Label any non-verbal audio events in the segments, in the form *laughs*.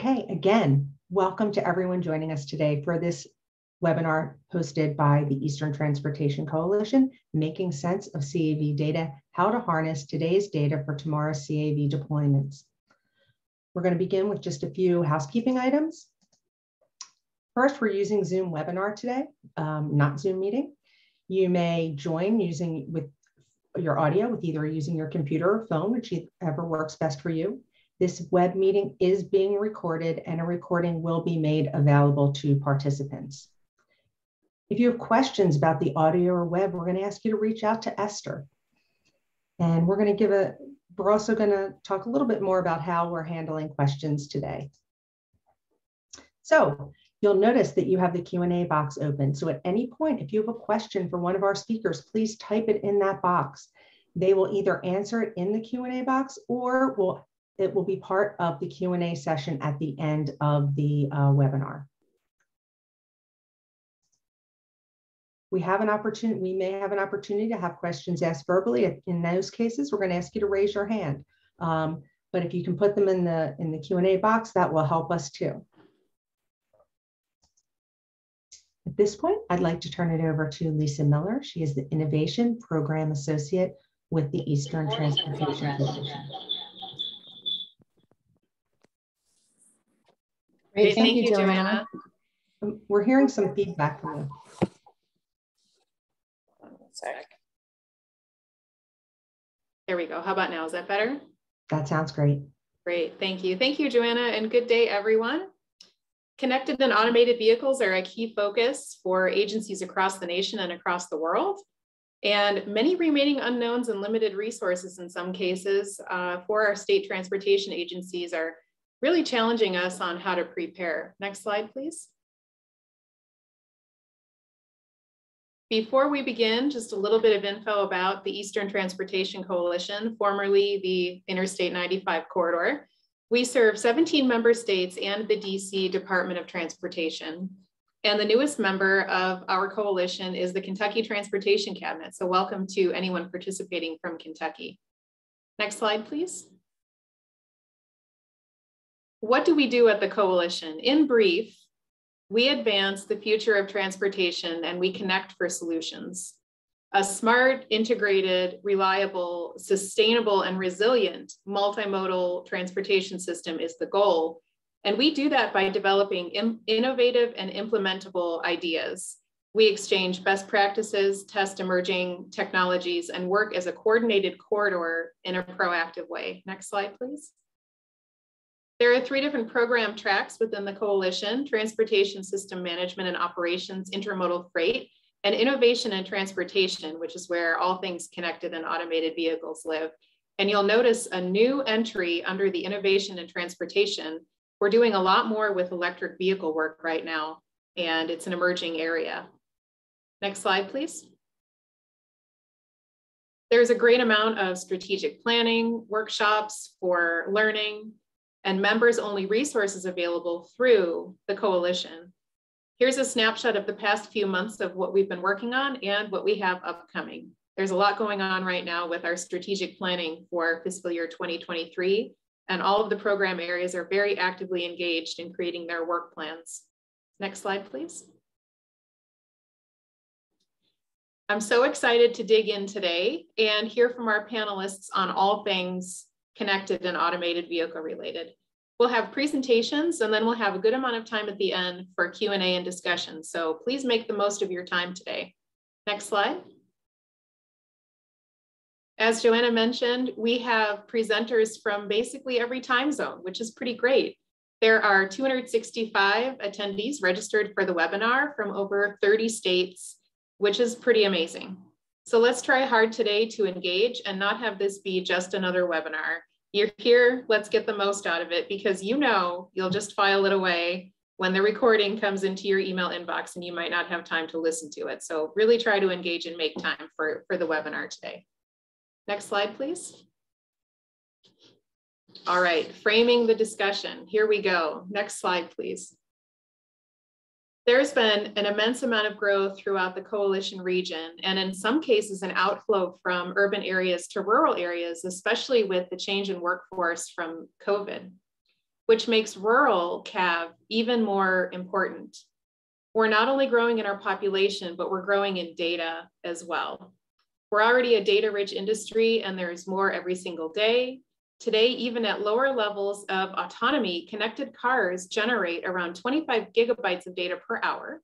Okay, again, welcome to everyone joining us today for this webinar hosted by the Eastern Transportation Coalition, Making Sense of CAV Data, How to Harness Today's Data for Tomorrow's CAV Deployments. We're going to begin with just a few housekeeping items. First, we're using Zoom webinar today, um, not Zoom meeting. You may join using with your audio with either using your computer or phone, whichever works best for you. This web meeting is being recorded and a recording will be made available to participants. If you have questions about the audio or web, we're going to ask you to reach out to Esther. And we're going to give a, we're also going to talk a little bit more about how we're handling questions today. So you'll notice that you have the Q&A box open. So at any point, if you have a question for one of our speakers, please type it in that box. They will either answer it in the Q&A box or will it will be part of the Q&A session at the end of the uh, webinar. We have an opportunity, we may have an opportunity to have questions asked verbally. In those cases, we're going to ask you to raise your hand. Um, but if you can put them in the in the Q&A box, that will help us too. At this point, I'd like to turn it over to Lisa Miller. She is the Innovation Program Associate with the Eastern Transportation Coalition. Great, thank, thank you, Joanna. Joanna. We're hearing some feedback from you. There we go. How about now? Is that better? That sounds great. Great, thank you. Thank you, Joanna, and good day, everyone. Connected and automated vehicles are a key focus for agencies across the nation and across the world. And many remaining unknowns and limited resources in some cases uh, for our state transportation agencies are really challenging us on how to prepare. Next slide, please. Before we begin, just a little bit of info about the Eastern Transportation Coalition, formerly the Interstate 95 Corridor. We serve 17 member states and the DC Department of Transportation. And the newest member of our coalition is the Kentucky Transportation Cabinet. So welcome to anyone participating from Kentucky. Next slide, please. What do we do at the coalition? In brief, we advance the future of transportation and we connect for solutions. A smart, integrated, reliable, sustainable, and resilient multimodal transportation system is the goal. And we do that by developing innovative and implementable ideas. We exchange best practices, test emerging technologies, and work as a coordinated corridor in a proactive way. Next slide, please. There are three different program tracks within the coalition, transportation system management and operations, intermodal freight, and innovation and transportation, which is where all things connected and automated vehicles live. And you'll notice a new entry under the innovation and transportation. We're doing a lot more with electric vehicle work right now, and it's an emerging area. Next slide, please. There's a great amount of strategic planning, workshops for learning, and members only resources available through the coalition. Here's a snapshot of the past few months of what we've been working on and what we have upcoming. There's a lot going on right now with our strategic planning for fiscal year 2023, and all of the program areas are very actively engaged in creating their work plans. Next slide, please. I'm so excited to dig in today and hear from our panelists on all things connected and automated vehicle related. We'll have presentations and then we'll have a good amount of time at the end for Q&A and discussion. So please make the most of your time today. Next slide. As Joanna mentioned, we have presenters from basically every time zone, which is pretty great. There are 265 attendees registered for the webinar from over 30 states, which is pretty amazing. So let's try hard today to engage and not have this be just another webinar. You're here, let's get the most out of it because you know you'll just file it away when the recording comes into your email inbox and you might not have time to listen to it. So really try to engage and make time for, for the webinar today. Next slide, please. All right, framing the discussion. Here we go. Next slide, please. There's been an immense amount of growth throughout the coalition region, and in some cases, an outflow from urban areas to rural areas, especially with the change in workforce from COVID. which makes rural CAV even more important. We're not only growing in our population, but we're growing in data as well. We're already a data rich industry and there's more every single day. Today, even at lower levels of autonomy, connected cars generate around 25 gigabytes of data per hour.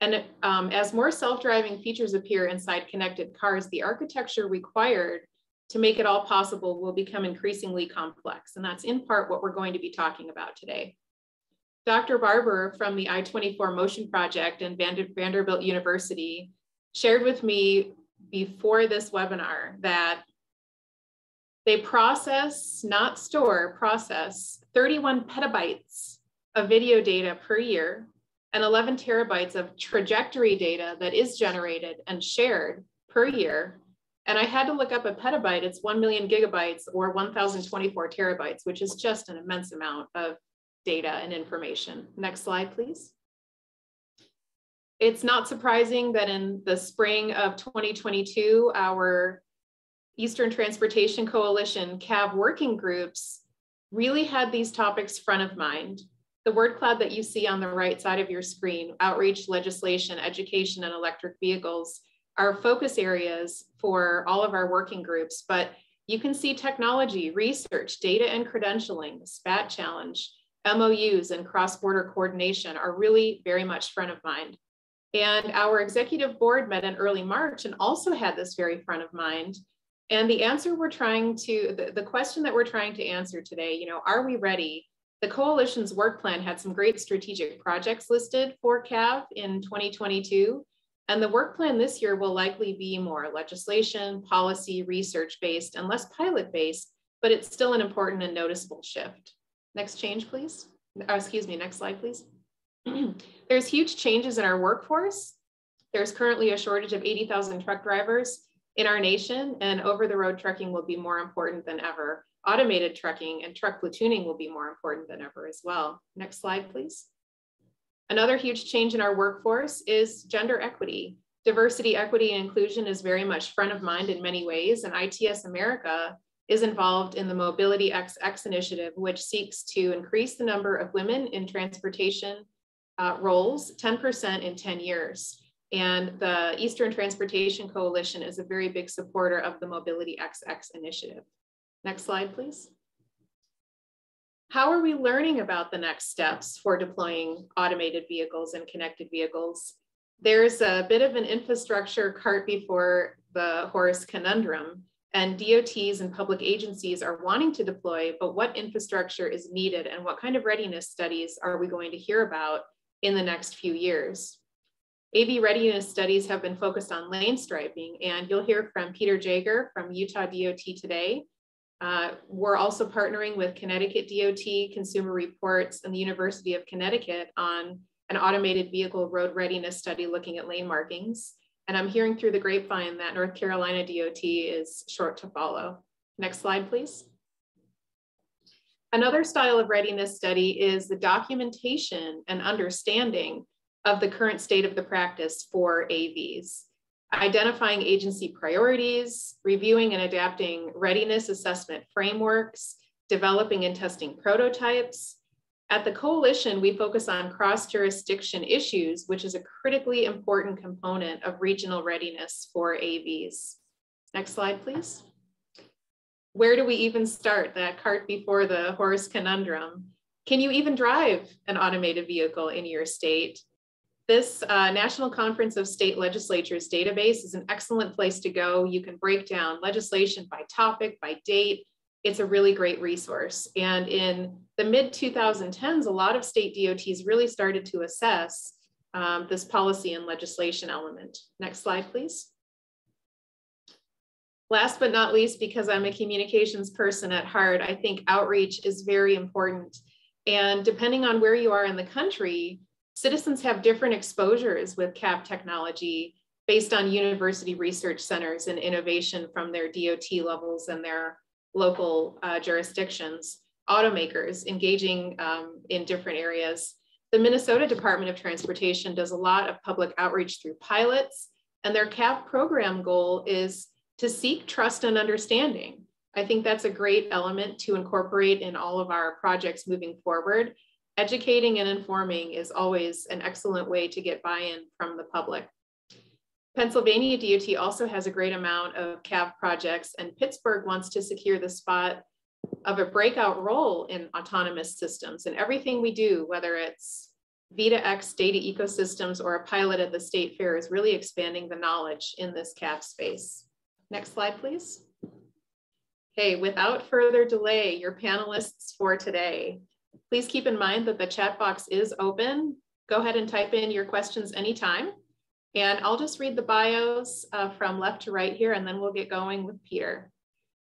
And um, as more self-driving features appear inside connected cars, the architecture required to make it all possible will become increasingly complex. And that's in part what we're going to be talking about today. Dr. Barbour from the I-24 Motion Project and Vanderbilt University shared with me before this webinar that they process, not store, process 31 petabytes of video data per year and 11 terabytes of trajectory data that is generated and shared per year and I had to look up a petabyte, it's 1 million gigabytes or 1024 terabytes, which is just an immense amount of data and information. Next slide, please. It's not surprising that in the spring of 2022, our Eastern Transportation Coalition CAV working groups really had these topics front of mind. The word cloud that you see on the right side of your screen, outreach, legislation, education, and electric vehicles are focus areas for all of our working groups, but you can see technology, research, data and credentialing, the SPAT challenge, MOUs and cross-border coordination are really very much front of mind. And our executive board met in early March and also had this very front of mind. And the answer we're trying to, the, the question that we're trying to answer today, you know, are we ready? The coalition's work plan had some great strategic projects listed for CAV in 2022. And the work plan this year will likely be more legislation, policy, research based, and less pilot based, but it's still an important and noticeable shift. Next change, please. Oh, excuse me, next slide, please. *clears throat* There's huge changes in our workforce. There's currently a shortage of 80,000 truck drivers in our nation, and over the road trucking will be more important than ever. Automated trucking and truck platooning will be more important than ever as well. Next slide, please. Another huge change in our workforce is gender equity. Diversity, equity, and inclusion is very much front of mind in many ways, and ITS America is involved in the Mobility XX initiative, which seeks to increase the number of women in transportation uh, roles 10% in 10 years. And the Eastern Transportation Coalition is a very big supporter of the Mobility XX initiative. Next slide, please. How are we learning about the next steps for deploying automated vehicles and connected vehicles? There's a bit of an infrastructure cart before the horse conundrum, and DOTs and public agencies are wanting to deploy, but what infrastructure is needed and what kind of readiness studies are we going to hear about in the next few years? AV readiness studies have been focused on lane striping, and you'll hear from Peter Jager from Utah DOT today uh, we're also partnering with Connecticut DOT, Consumer Reports, and the University of Connecticut on an automated vehicle road readiness study looking at lane markings. And I'm hearing through the grapevine that North Carolina DOT is short to follow. Next slide, please. Another style of readiness study is the documentation and understanding of the current state of the practice for AVs identifying agency priorities, reviewing and adapting readiness assessment frameworks, developing and testing prototypes. At the coalition, we focus on cross-jurisdiction issues, which is a critically important component of regional readiness for AVs. Next slide, please. Where do we even start that cart before the horse conundrum? Can you even drive an automated vehicle in your state? This uh, National Conference of State Legislatures database is an excellent place to go. You can break down legislation by topic, by date. It's a really great resource. And in the mid 2010s, a lot of state DOTs really started to assess um, this policy and legislation element. Next slide, please. Last but not least, because I'm a communications person at heart, I think outreach is very important. And depending on where you are in the country, citizens have different exposures with CAV technology based on university research centers and innovation from their DOT levels and their local uh, jurisdictions, automakers engaging um, in different areas. The Minnesota Department of Transportation does a lot of public outreach through pilots, and their CAV program goal is to seek trust and understanding. I think that's a great element to incorporate in all of our projects moving forward. Educating and informing is always an excellent way to get buy-in from the public. Pennsylvania DOT also has a great amount of CAV projects and Pittsburgh wants to secure the spot of a breakout role in autonomous systems and everything we do, whether it's V2X data ecosystems or a pilot at the state fair is really expanding the knowledge in this CAV space. Next slide, please. Okay, without further delay, your panelists for today. Please keep in mind that the chat box is open. Go ahead and type in your questions anytime. And I'll just read the bios uh, from left to right here, and then we'll get going with Peter.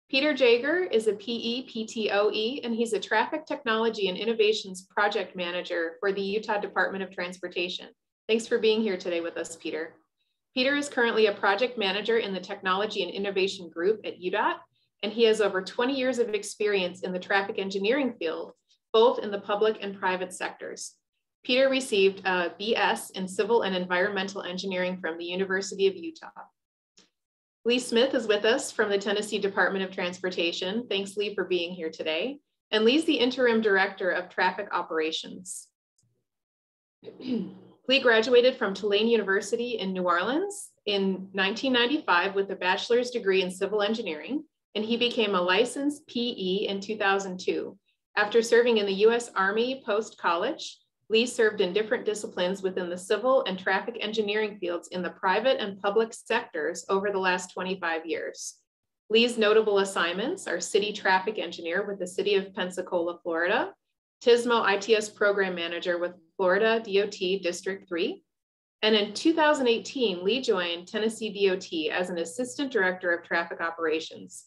Peter Jager is a PE PTOE, and he's a Traffic Technology and Innovations Project Manager for the Utah Department of Transportation. Thanks for being here today with us, Peter. Peter is currently a project manager in the Technology and Innovation Group at UDOT, and he has over 20 years of experience in the traffic engineering field, both in the public and private sectors. Peter received a BS in Civil and Environmental Engineering from the University of Utah. Lee Smith is with us from the Tennessee Department of Transportation. Thanks, Lee, for being here today. And Lee's the Interim Director of Traffic Operations. *clears throat* Lee graduated from Tulane University in New Orleans in 1995 with a bachelor's degree in civil engineering, and he became a licensed PE in 2002. After serving in the US Army post-college, Lee served in different disciplines within the civil and traffic engineering fields in the private and public sectors over the last 25 years. Lee's notable assignments are city traffic engineer with the city of Pensacola, Florida, TSMO ITS program manager with Florida DOT District 3. And in 2018, Lee joined Tennessee DOT as an assistant director of traffic operations.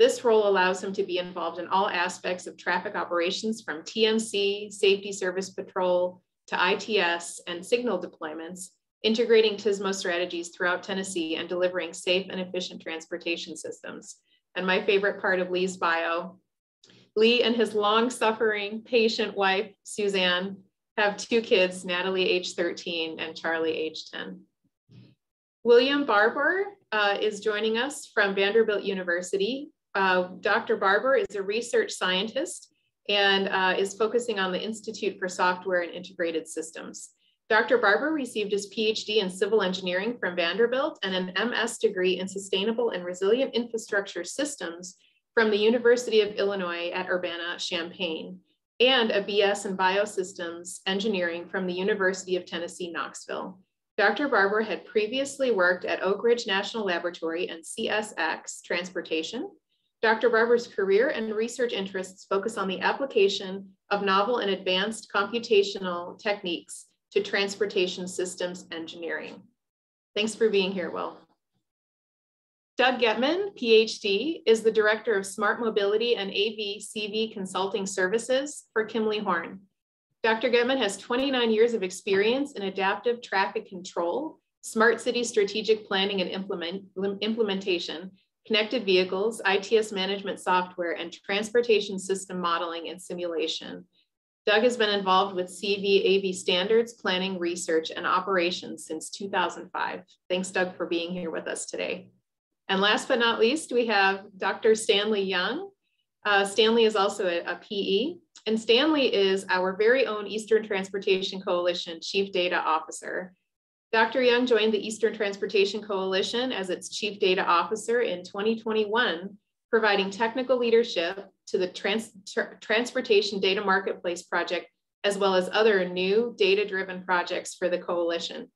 This role allows him to be involved in all aspects of traffic operations from TMC, Safety Service Patrol, to ITS and signal deployments, integrating TSMO strategies throughout Tennessee and delivering safe and efficient transportation systems. And my favorite part of Lee's bio, Lee and his long-suffering patient wife, Suzanne, have two kids, Natalie, age 13, and Charlie, age 10. William Barbour uh, is joining us from Vanderbilt University. Uh, Dr. Barbour is a research scientist and uh, is focusing on the Institute for Software and Integrated Systems. Dr. Barbour received his PhD in civil engineering from Vanderbilt and an MS degree in sustainable and resilient infrastructure systems from the University of Illinois at Urbana-Champaign and a BS in biosystems engineering from the University of Tennessee, Knoxville. Dr. Barbour had previously worked at Oak Ridge National Laboratory and CSX Transportation, Dr. Barbour's career and research interests focus on the application of novel and advanced computational techniques to transportation systems engineering. Thanks for being here, Will. Doug Gettman, PhD, is the Director of Smart Mobility and AV-CV Consulting Services for Kimley Horn. Dr. Gettman has 29 years of experience in adaptive traffic control, smart city strategic planning and implement, implementation, connected vehicles, ITS management software, and transportation system modeling and simulation. Doug has been involved with CV AV standards, planning, research, and operations since 2005. Thanks, Doug, for being here with us today. And last but not least, we have Dr. Stanley Young. Uh, Stanley is also a, a PE, and Stanley is our very own Eastern Transportation Coalition Chief Data Officer. Dr. Young joined the Eastern Transportation Coalition as its Chief Data Officer in 2021, providing technical leadership to the Trans Transportation Data Marketplace Project, as well as other new data-driven projects for the coalition.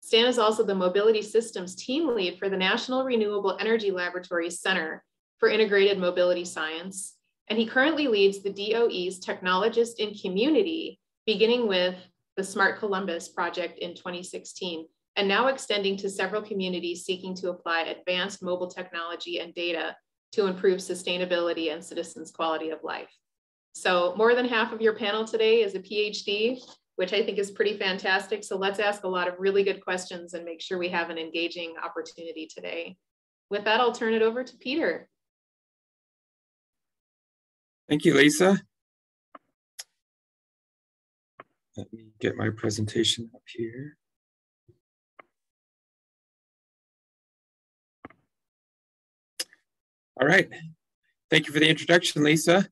Stan is also the Mobility Systems Team Lead for the National Renewable Energy Laboratory Center for Integrated Mobility Science, and he currently leads the DOE's Technologist in Community, beginning with the Smart Columbus project in 2016, and now extending to several communities seeking to apply advanced mobile technology and data to improve sustainability and citizens' quality of life. So more than half of your panel today is a PhD, which I think is pretty fantastic. So let's ask a lot of really good questions and make sure we have an engaging opportunity today. With that, I'll turn it over to Peter. Thank you, Lisa. Let me get my presentation up here. All right. Thank you for the introduction, Lisa.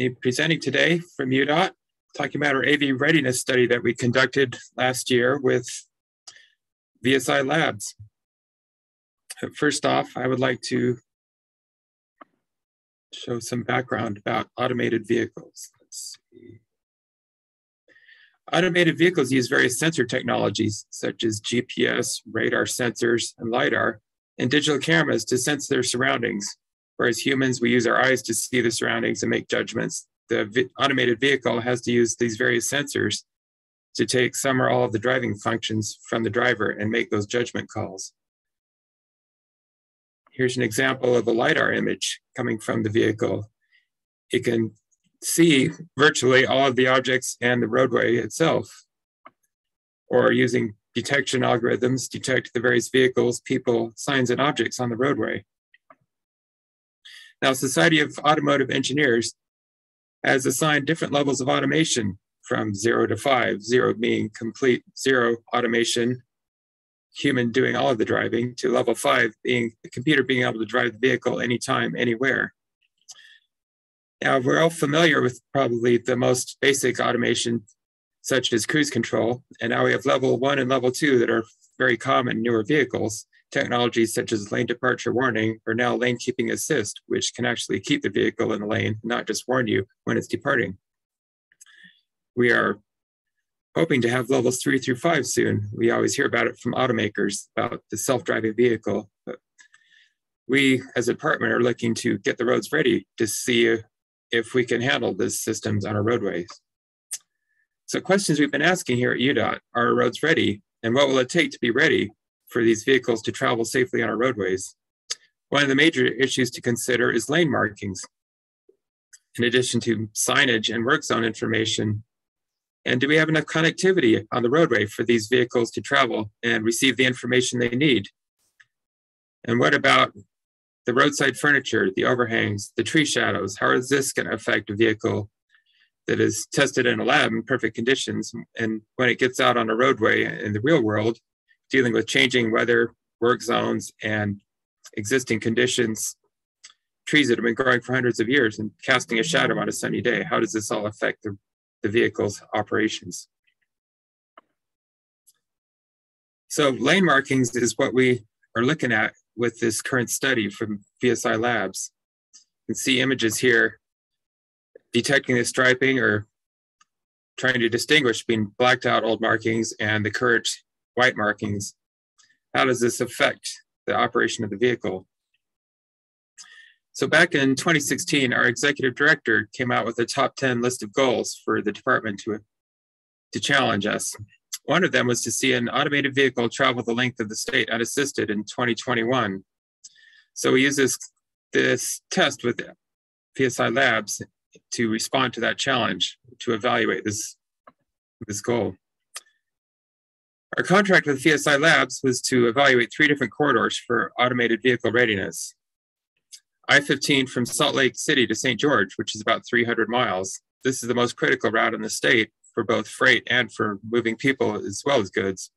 I'm presenting today from UDOT, talking about our AV readiness study that we conducted last year with VSI Labs. First off, I would like to show some background about automated vehicles. Automated vehicles use various sensor technologies such as GPS, radar sensors, and LiDAR, and digital cameras to sense their surroundings. Whereas humans, we use our eyes to see the surroundings and make judgments. The vi automated vehicle has to use these various sensors to take some or all of the driving functions from the driver and make those judgment calls. Here's an example of a LiDAR image coming from the vehicle. It can see virtually all of the objects and the roadway itself, or using detection algorithms, detect the various vehicles, people, signs, and objects on the roadway. Now, Society of Automotive Engineers has assigned different levels of automation from zero to five, zero being complete zero automation, human doing all of the driving, to level five being the computer being able to drive the vehicle anytime, anywhere. Now, we're all familiar with probably the most basic automation, such as cruise control. And now we have level one and level two that are very common in newer vehicles. Technologies such as lane departure warning or now lane keeping assist, which can actually keep the vehicle in the lane, not just warn you when it's departing. We are hoping to have levels three through five soon. We always hear about it from automakers about the self-driving vehicle. But we as a department are looking to get the roads ready to see if we can handle these systems on our roadways. So questions we've been asking here at UDOT, are our roads ready? And what will it take to be ready for these vehicles to travel safely on our roadways? One of the major issues to consider is lane markings. In addition to signage and work zone information, and do we have enough connectivity on the roadway for these vehicles to travel and receive the information they need? And what about the roadside furniture, the overhangs, the tree shadows, how is this going to affect a vehicle that is tested in a lab in perfect conditions? And when it gets out on a roadway in the real world, dealing with changing weather, work zones, and existing conditions, trees that have been growing for hundreds of years and casting a shadow on a sunny day, how does this all affect the, the vehicle's operations? So lane markings is what we are looking at with this current study from VSI Labs. You can see images here detecting the striping or trying to distinguish between blacked out old markings and the current white markings. How does this affect the operation of the vehicle? So back in 2016, our executive director came out with a top 10 list of goals for the department to, to challenge us. One of them was to see an automated vehicle travel the length of the state unassisted in 2021. So we use this, this test with VSI Labs to respond to that challenge, to evaluate this, this goal. Our contract with VSI Labs was to evaluate three different corridors for automated vehicle readiness. I-15 from Salt Lake City to St. George, which is about 300 miles. This is the most critical route in the state for both freight and for moving people as well as goods.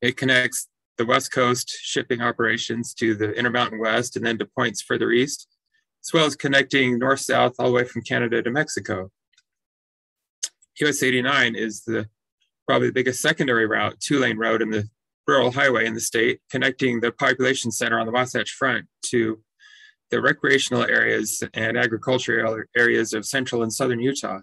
It connects the West Coast shipping operations to the Intermountain West and then to points further east, as well as connecting north south all the way from Canada to Mexico. US 89 is the probably the biggest secondary route, two lane road in the rural highway in the state, connecting the population center on the Wasatch Front to the recreational areas and agricultural areas of central and southern Utah.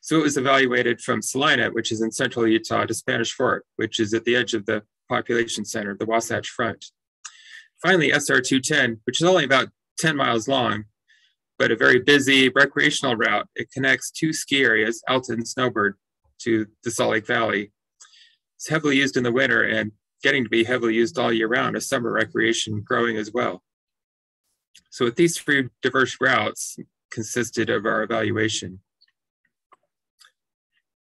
So it was evaluated from Salina, which is in central Utah, to Spanish Fork, which is at the edge of the population center, the Wasatch Front. Finally, SR 210, which is only about 10 miles long, but a very busy recreational route. It connects two ski areas, Alta and Snowbird, to the Salt Lake Valley. It's heavily used in the winter and getting to be heavily used all year round as summer recreation growing as well. So with these three diverse routes consisted of our evaluation.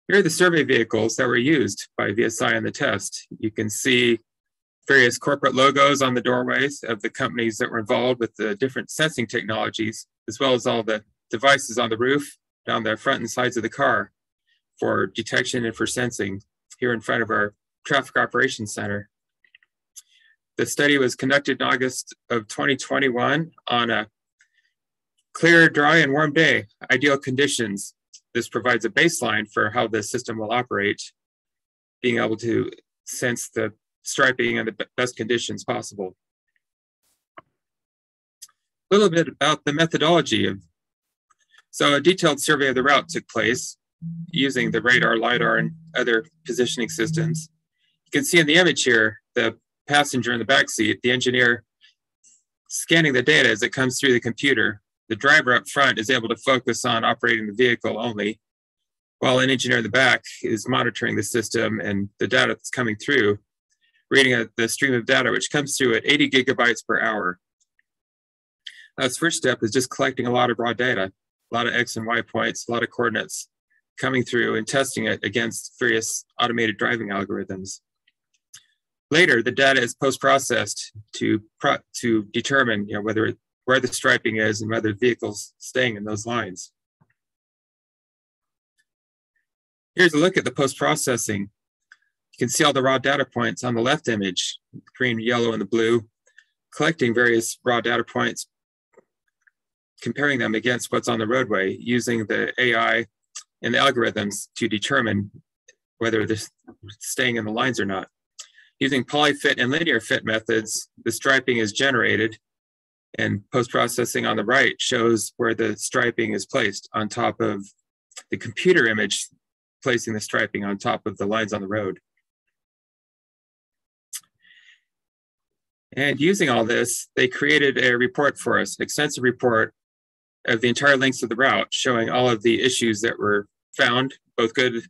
Here are the survey vehicles that were used by VSI in the test. You can see various corporate logos on the doorways of the companies that were involved with the different sensing technologies, as well as all the devices on the roof, down the front and sides of the car for detection and for sensing here in front of our traffic operations center. The study was conducted in August of 2021 on a Clear, dry, and warm day, ideal conditions. This provides a baseline for how the system will operate, being able to sense the striping and the best conditions possible. A little bit about the methodology of, so a detailed survey of the route took place using the radar, LiDAR, and other positioning systems. You can see in the image here, the passenger in the back seat, the engineer scanning the data as it comes through the computer. The driver up front is able to focus on operating the vehicle only, while an engineer in the back is monitoring the system and the data that's coming through, reading a, the stream of data, which comes through at 80 gigabytes per hour. Now, first step is just collecting a lot of raw data, a lot of X and Y points, a lot of coordinates coming through and testing it against various automated driving algorithms. Later, the data is post-processed to, pro to determine you know, whether where the striping is and whether the vehicle's staying in those lines. Here's a look at the post-processing. You can see all the raw data points on the left image, green, yellow, and the blue, collecting various raw data points, comparing them against what's on the roadway using the AI and the algorithms to determine whether they're staying in the lines or not. Using polyfit and linear fit methods, the striping is generated and post-processing on the right shows where the striping is placed on top of the computer image, placing the striping on top of the lines on the road. And using all this, they created a report for us, an extensive report of the entire length of the route, showing all of the issues that were found, both good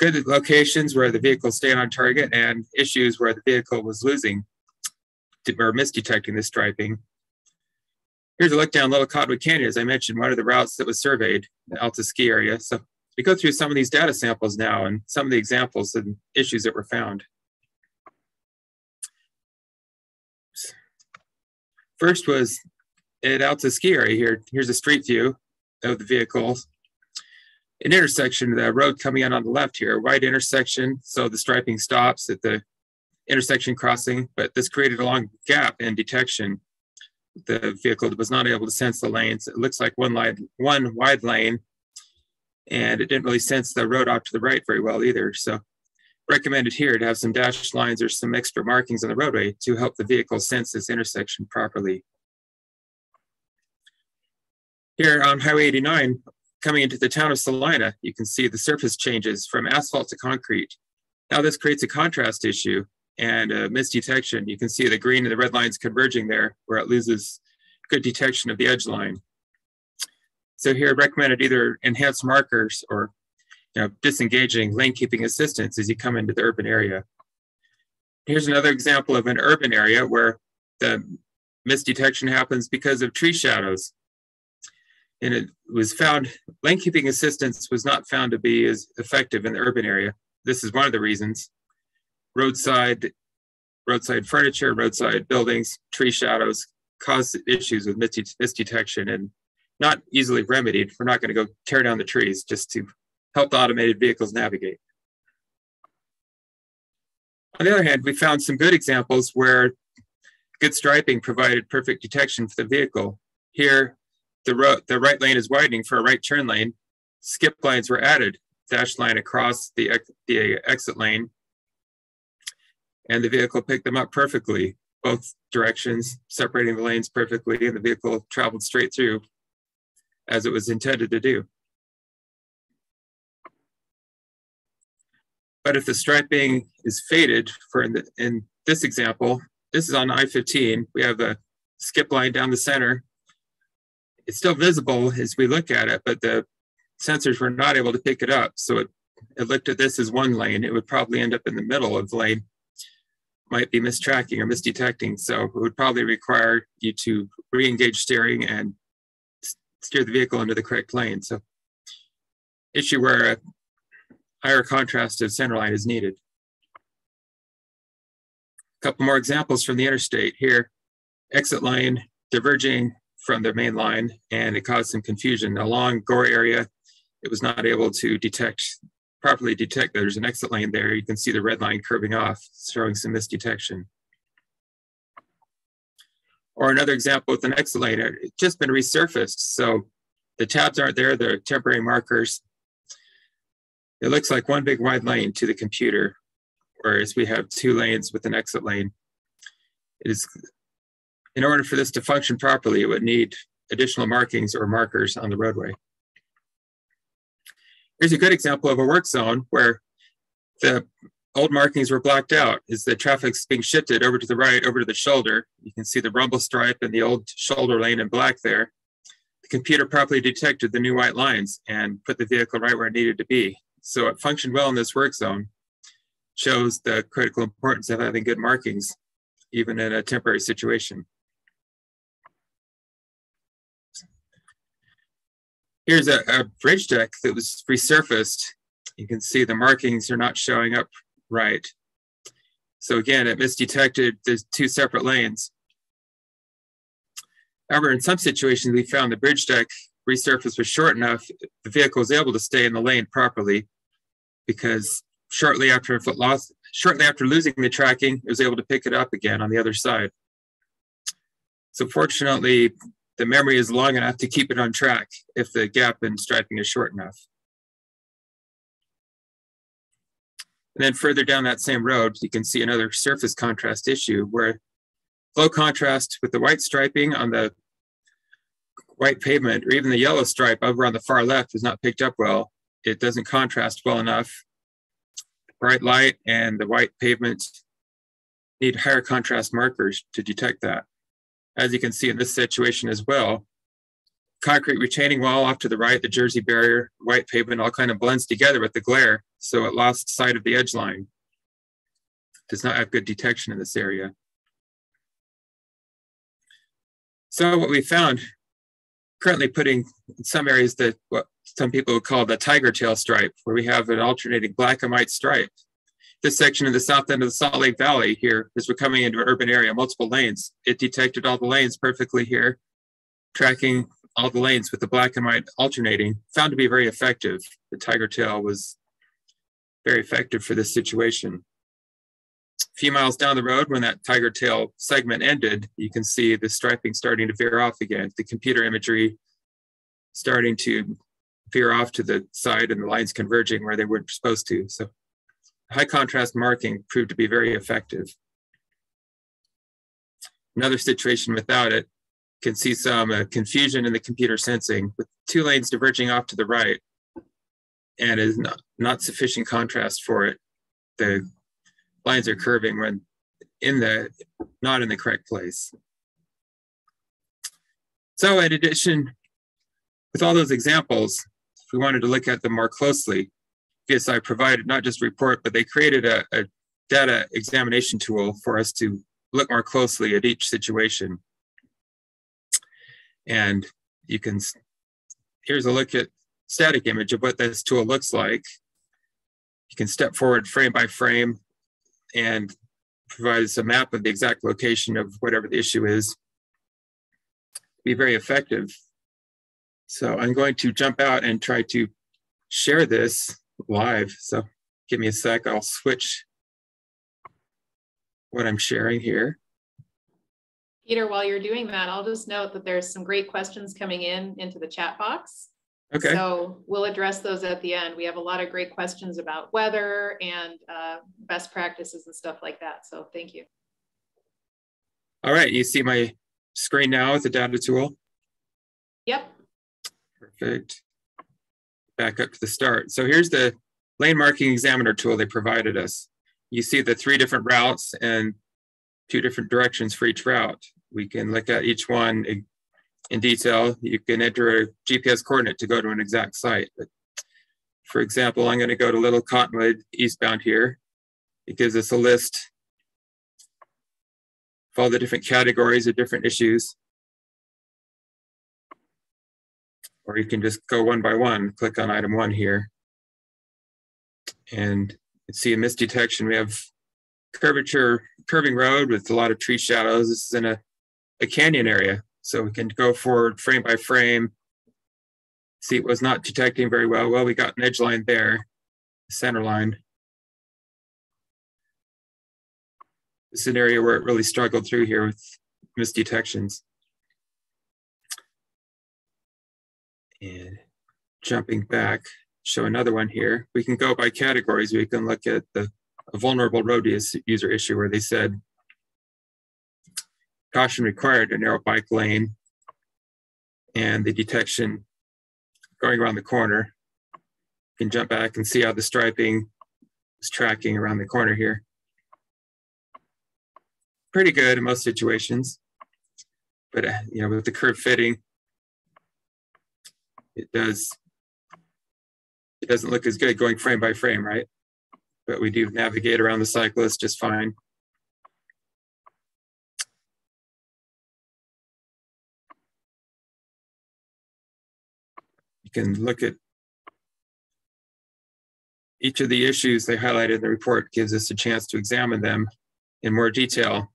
good locations where the vehicle stayed on target and issues where the vehicle was losing or misdetecting the striping. Here's a look down Little Cottonwood Canyon, as I mentioned, one of the routes that was surveyed, the Alta ski area. So we go through some of these data samples now and some of the examples and issues that were found. First was at Alta ski area here. Here's a street view of the vehicle an intersection, the road coming in on the left here, wide intersection. So the striping stops at the intersection crossing, but this created a long gap in detection. The vehicle was not able to sense the lanes. It looks like one, one wide lane, and it didn't really sense the road off to the right very well either. So recommended here to have some dashed lines or some extra markings on the roadway to help the vehicle sense this intersection properly. Here on Highway 89, coming into the town of Salina, you can see the surface changes from asphalt to concrete. Now this creates a contrast issue and a misdetection. You can see the green and the red lines converging there where it loses good detection of the edge line. So here I recommended either enhanced markers or you know, disengaging lane keeping assistance as you come into the urban area. Here's another example of an urban area where the misdetection happens because of tree shadows and it was found lane keeping assistance was not found to be as effective in the urban area. This is one of the reasons. Roadside, roadside furniture, roadside buildings, tree shadows cause issues with misdetection and not easily remedied. We're not going to go tear down the trees just to help the automated vehicles navigate. On the other hand, we found some good examples where good striping provided perfect detection for the vehicle. Here, the, road, the right lane is widening for a right turn lane. Skip lines were added, dash line across the, the exit lane, and the vehicle picked them up perfectly, both directions, separating the lanes perfectly, and the vehicle traveled straight through as it was intended to do. But if the striping is faded, for in, the, in this example, this is on I-15, we have a skip line down the center it's still visible as we look at it, but the sensors were not able to pick it up. So it, it looked at this as one lane. It would probably end up in the middle of the lane, might be mistracking or misdetecting. So it would probably require you to re-engage steering and steer the vehicle into the correct lane. So issue where a higher contrast of center line is needed. A couple more examples from the interstate here. Exit line diverging from the main line and it caused some confusion. Along Gore area, it was not able to detect, properly detect that there's an exit lane there. You can see the red line curving off, showing some misdetection. Or another example with an exit lane, it's just been resurfaced. So the tabs aren't there, they're temporary markers. It looks like one big wide lane to the computer, whereas we have two lanes with an exit lane. It is, in order for this to function properly, it would need additional markings or markers on the roadway. Here's a good example of a work zone where the old markings were blocked out is the traffic's being shifted over to the right, over to the shoulder. You can see the rumble stripe and the old shoulder lane in black there. The computer properly detected the new white lines and put the vehicle right where it needed to be. So it functioned well in this work zone, shows the critical importance of having good markings, even in a temporary situation. Here's a, a bridge deck that was resurfaced. You can see the markings are not showing up right. So again, it misdetected the two separate lanes. However, in some situations, we found the bridge deck resurface was short enough, the vehicle was able to stay in the lane properly because shortly after it lost, shortly after losing the tracking, it was able to pick it up again on the other side. So fortunately, the memory is long enough to keep it on track if the gap in striping is short enough. And then further down that same road, you can see another surface contrast issue where low contrast with the white striping on the white pavement or even the yellow stripe over on the far left is not picked up well. It doesn't contrast well enough. Bright light and the white pavement need higher contrast markers to detect that. As you can see in this situation as well, concrete retaining wall off to the right, the Jersey barrier, white pavement all kind of blends together with the glare. So it lost sight of the edge line. Does not have good detection in this area. So what we found, currently putting in some areas that what some people would call the tiger tail stripe, where we have an alternating black and white stripe. This section in the south end of the Salt Lake Valley here, as we're coming into an urban area, multiple lanes, it detected all the lanes perfectly here, tracking all the lanes with the black and white alternating, found to be very effective. The tiger tail was very effective for this situation. A few miles down the road, when that tiger tail segment ended, you can see the striping starting to veer off again. The computer imagery starting to veer off to the side and the lines converging where they weren't supposed to. So high contrast marking proved to be very effective. Another situation without it, can see some uh, confusion in the computer sensing with two lanes diverging off to the right and is not, not sufficient contrast for it. The lines are curving when in the not in the correct place. So in addition, with all those examples, if we wanted to look at them more closely, VSI provided not just report, but they created a, a data examination tool for us to look more closely at each situation. And you can, here's a look at static image of what this tool looks like. You can step forward frame by frame and provides a map of the exact location of whatever the issue is. Be very effective. So I'm going to jump out and try to share this live. So give me a sec, I'll switch what I'm sharing here. Peter, while you're doing that, I'll just note that there's some great questions coming in into the chat box. Okay. So we'll address those at the end. We have a lot of great questions about weather and uh, best practices and stuff like that. So thank you. All right, you see my screen now with the data tool? Yep. Perfect. Back up to the start. So here's the lane marking examiner tool they provided us. You see the three different routes and two different directions for each route. We can look at each one in detail. You can enter a GPS coordinate to go to an exact site. But for example, I'm going to go to Little Cottonwood eastbound here. It gives us a list of all the different categories of different issues. Or you can just go one by one, click on item one here. And see a misdetection. We have curvature, curving road with a lot of tree shadows. This is in a, a canyon area. So we can go forward frame by frame. See, it was not detecting very well. Well, we got an edge line there, center line. This is an area where it really struggled through here with misdetections. And jumping back, show another one here. We can go by categories. We can look at the vulnerable road user issue where they said caution required a narrow bike lane and the detection going around the corner. You can jump back and see how the striping is tracking around the corner here. Pretty good in most situations, but uh, you know, with the curve fitting, it does, it doesn't look as good going frame by frame, right? But we do navigate around the cyclist just fine. You can look at each of the issues they highlighted in the report gives us a chance to examine them in more detail.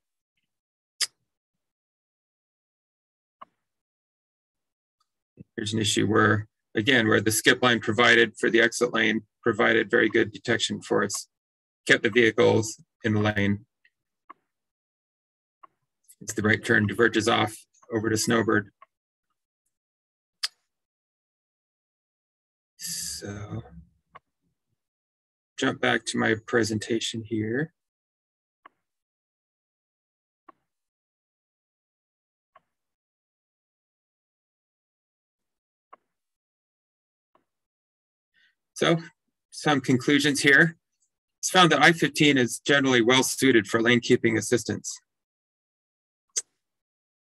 Here's an issue where, again, where the skip line provided for the exit lane provided very good detection for us, kept the vehicles in the lane. It's the right turn diverges off over to Snowbird. So jump back to my presentation here. So some conclusions here. It's found that I-15 is generally well suited for lane keeping assistance.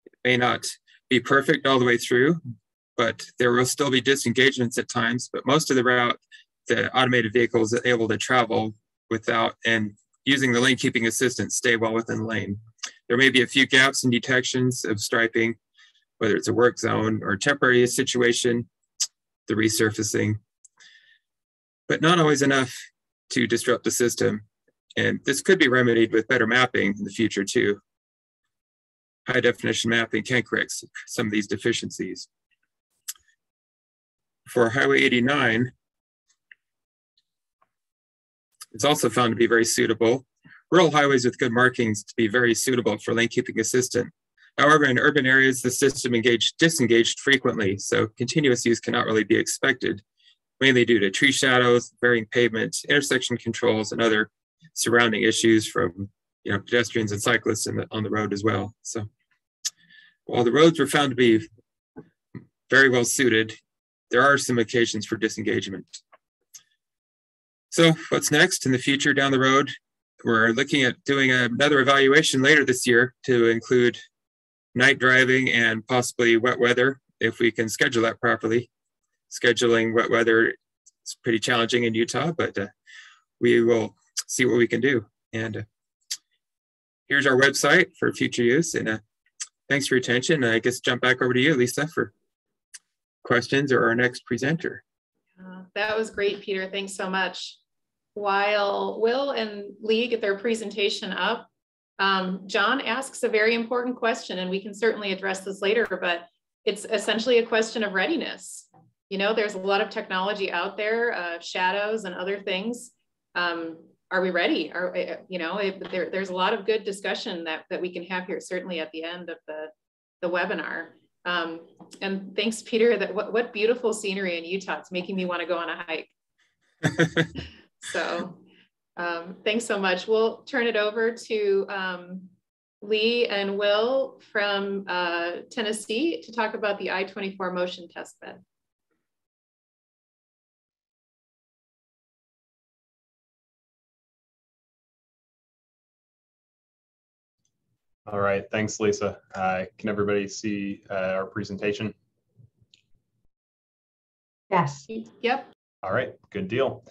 It may not be perfect all the way through, but there will still be disengagements at times, but most of the route, the automated vehicle is able to travel without and using the lane keeping assistance stay well within lane. There may be a few gaps in detections of striping, whether it's a work zone or temporary situation, the resurfacing, but not always enough to disrupt the system. And this could be remedied with better mapping in the future too. High definition mapping can correct some of these deficiencies. For Highway 89, it's also found to be very suitable. Rural highways with good markings to be very suitable for lane keeping assistant. However, in urban areas, the system engaged, disengaged frequently, so continuous use cannot really be expected mainly due to tree shadows, varying pavement, intersection controls, and other surrounding issues from you know pedestrians and cyclists the, on the road as well. So while the roads were found to be very well suited, there are some occasions for disengagement. So what's next in the future down the road? We're looking at doing another evaluation later this year to include night driving and possibly wet weather if we can schedule that properly scheduling wet weather is pretty challenging in Utah, but uh, we will see what we can do. And uh, here's our website for future use. And uh, thanks for your attention. I guess jump back over to you, Lisa, for questions or our next presenter. Uh, that was great, Peter. Thanks so much. While Will and Lee get their presentation up, um, John asks a very important question, and we can certainly address this later, but it's essentially a question of readiness you know, there's a lot of technology out there, uh, shadows and other things. Um, are we ready? Are uh, you know, there, there's a lot of good discussion that that we can have here, certainly at the end of the the webinar. Um, and thanks, Peter. That what what beautiful scenery in Utah. It's making me want to go on a hike. *laughs* so, um, thanks so much. We'll turn it over to um, Lee and Will from uh, Tennessee to talk about the I-24 motion test bed. All right, thanks, Lisa. Uh, can everybody see uh, our presentation? Yes. Yep. All right, good deal.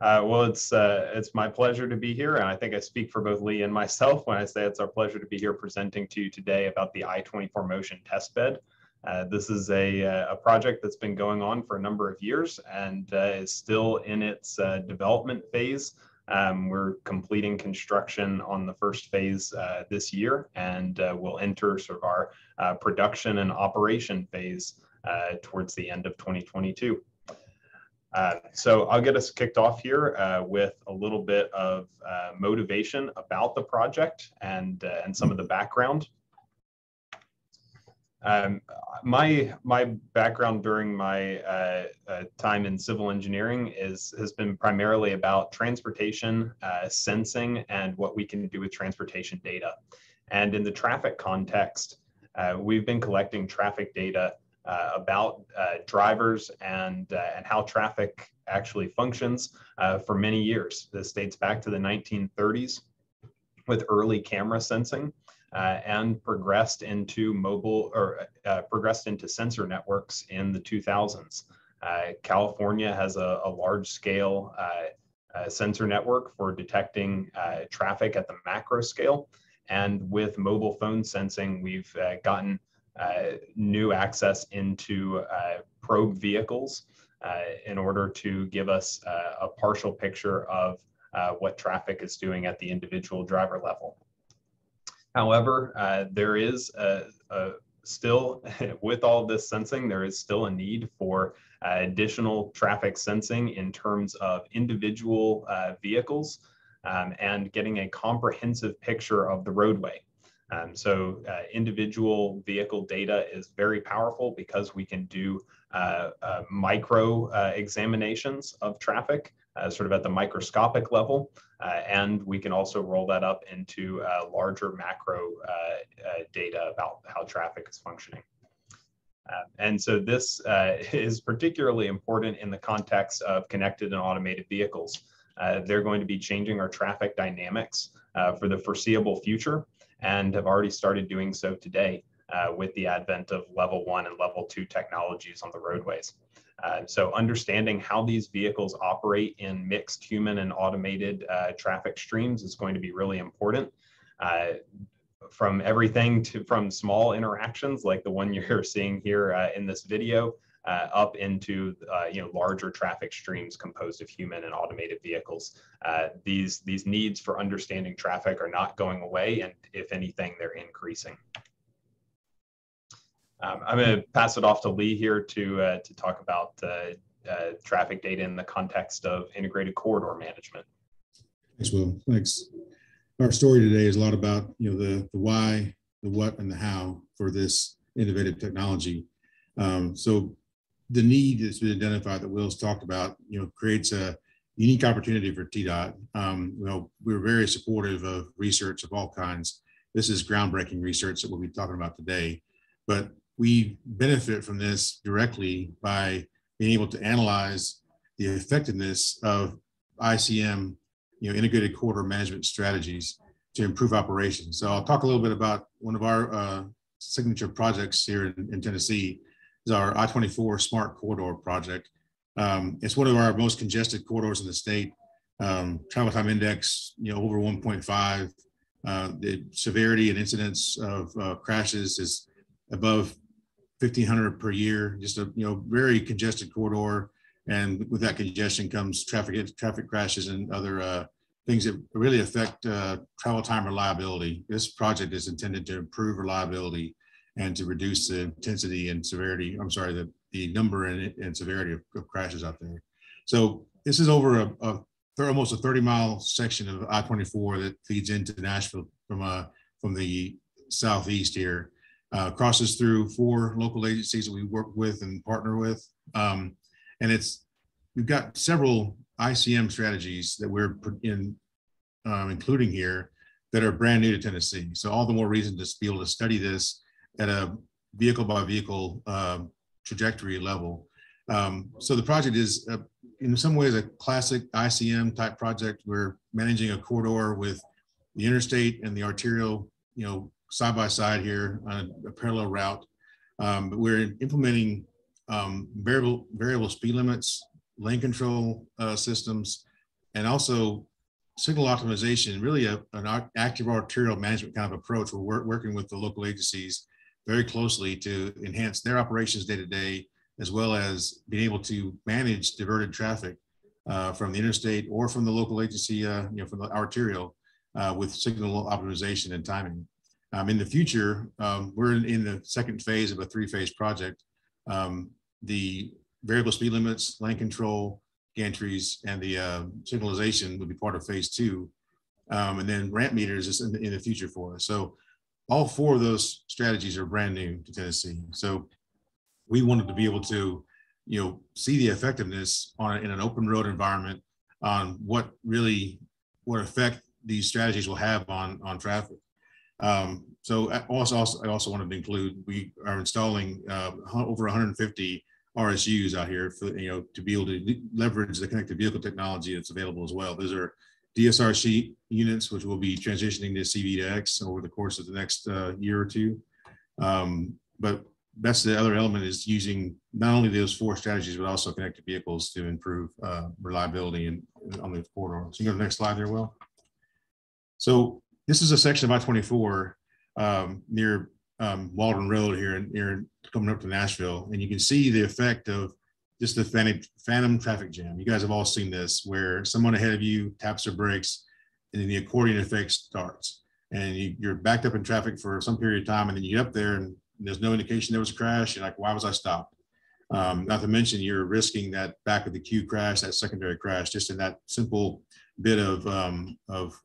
Uh, well, it's uh, it's my pleasure to be here, and I think I speak for both Lee and myself when I say it's our pleasure to be here presenting to you today about the I-24 Motion testbed. Uh, this is a, uh, a project that's been going on for a number of years and uh, is still in its uh, development phase. Um, we're completing construction on the first phase uh, this year, and uh, we'll enter sort of our uh, production and operation phase uh, towards the end of 2022. Uh, so I'll get us kicked off here uh, with a little bit of motivation about the project and, and some of the background. Um, my my background during my uh, uh, time in civil engineering is has been primarily about transportation uh, sensing and what we can do with transportation data. And in the traffic context, uh, we've been collecting traffic data uh, about uh, drivers and and how traffic actually functions for many years. This dates back to the 1930s with early camera sensing uh, and progressed into mobile or uh, progressed into sensor networks in the 2000s. Uh, California has a, a large scale uh, uh, sensor network for detecting uh, traffic at the macro scale. And with mobile phone sensing, we've gotten new access into probe vehicles in order to give us a partial picture of what traffic is doing at the individual driver level. However, uh, there is a, a still, *laughs* with all this sensing, there is still a need for uh, additional traffic sensing in terms of individual uh, vehicles um, and getting a comprehensive picture of the roadway. Um, so uh, individual vehicle data is very powerful because we can do uh, uh, micro uh, examinations of traffic sort of at the microscopic level. Uh, and we can also roll that up into uh, larger macro uh, uh, data about how traffic is functioning. and so this *laughs* is particularly important in the context of connected and automated vehicles. they're going to be changing our traffic dynamics for the foreseeable future and have already started doing so today uh, with the advent of level one and level two technologies on the roadways. Uh, so understanding how these vehicles operate in mixed human and automated uh, traffic streams is going to be really important. Uh, from everything to from small interactions like the one *laughs* you're seeing here uh, in this video uh, up into uh, you know larger traffic streams composed of human and automated vehicles. Uh, these these needs for understanding traffic are not going away, and if anything, they're increasing. Um, I'm going to pass it off to Lee here to uh, to talk about uh, uh, traffic data in the context of integrated corridor management. Thanks, Will. Thanks. Our story today is a lot about you know the the why, the what, and the how for this innovative technology. Um, so the need that's been identified that Will's talked about, you know, creates a unique opportunity for TDOT. Um, you know, we're very supportive of research of all kinds. This is groundbreaking research that we'll be talking about today, but we benefit from this directly by being able to analyze the effectiveness of ICM, you know, integrated corridor management strategies to improve operations. So I'll talk a little bit about one of our uh, signature projects here in, in Tennessee, is our I-24 Smart Corridor project. Um, it's one of our most congested corridors in the state. Um, travel time index, you know, over 1.5. Uh, the severity and incidence of uh, crashes is above 1,500 per year. Just a you know very congested corridor, and with that congestion comes traffic traffic crashes and other uh, things that really affect uh, travel time reliability. This project is intended to improve reliability and to reduce the intensity and severity, I'm sorry, the, the number and, and severity of, of, crashes out there. So this is over a, a almost a 30 mile section of I-24 that feeds into Nashville from, uh, from the southeast here. Uh, crosses through four local agencies that we work with and partner with. Um, and it's, we've got several ICM strategies that we're in, um, including here that are brand new to Tennessee. So all the more reason to be able to study this at a vehicle by vehicle uh, trajectory level. Um, so the project is in some ways a classic ICM type project. We're managing a corridor with the interstate and the arterial, you know, side by side here on a, a parallel route. Um, we're implementing um, variable variable speed limits, lane control uh, systems, and also signal optimization. Really, a, an active arterial management kind of approach. We're working with the local agencies very closely to enhance their operations day to day, as well as being able to manage diverted traffic uh, from the interstate or from the local agency, uh, you know, from the arterial uh, with signal optimization and timing. Um, in the future, um, we're in, in, the second phase of a three-phase project. Um, the variable speed limits, lane control, gantries, and the uh, signalization would be part of phase two. Um, and then ramp meters is in the, in the future for us. So all four of those strategies are brand new to Tennessee. So we wanted to be able to, you know, see the effectiveness on in an open road environment on what really what effect these strategies will have on on traffic. Um, so I also, also, I also wanted to include we are installing uh, over 150 RSUs out here for you know to be able to leverage the connected vehicle technology that's available as well. Those are DSRC units, which will be transitioning to C-V2X over the course of the next uh, year or two. Um, but that's the other element is using not only those four strategies, but also connected vehicles to improve uh, reliability and on the corridor. So you go to the next slide there, Will. So this is a section of I-24 um, near um, Waldron Road here, near coming up to Nashville, and you can see the effect of just the phantom, phantom traffic jam. You guys have all seen this, where someone ahead of you taps their brakes, and then the accordion effect starts, and you, you're backed up in traffic for some period of time, and then you get up there, and there's no indication there was a crash. You're like, why was I stopped? Um, not to mention you're risking that back of the queue crash, that secondary crash, just in that simple bit of um, of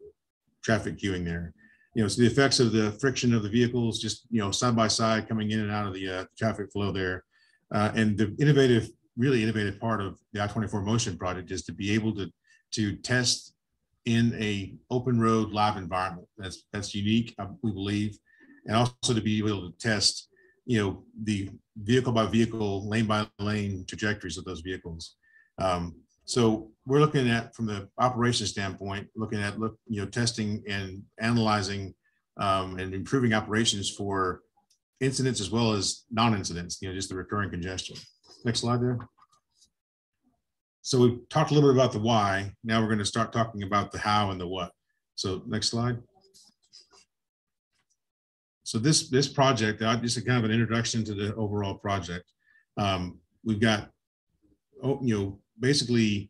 traffic queuing there. You know, so the effects of the friction of the vehicles, just you know, side by side coming in and out of the uh, traffic flow there, uh, and the innovative really innovative part of the I-24 Motion project is to be able to, to test in a open road live environment. That's, that's unique, we believe. And also to be able to test, you know, the vehicle by vehicle, lane by lane trajectories of those vehicles. Um, so we're looking at, from the operations standpoint, looking at, look, you know, testing and analyzing um, and improving operations for incidents as well as non-incidents, you know, just the recurring congestion. Next slide there. So we talked a little bit about the why. Now we're going to start talking about the how and the what. So next slide. So this this project, uh, just a kind of an introduction to the overall project. Um, we've got, oh, you know, basically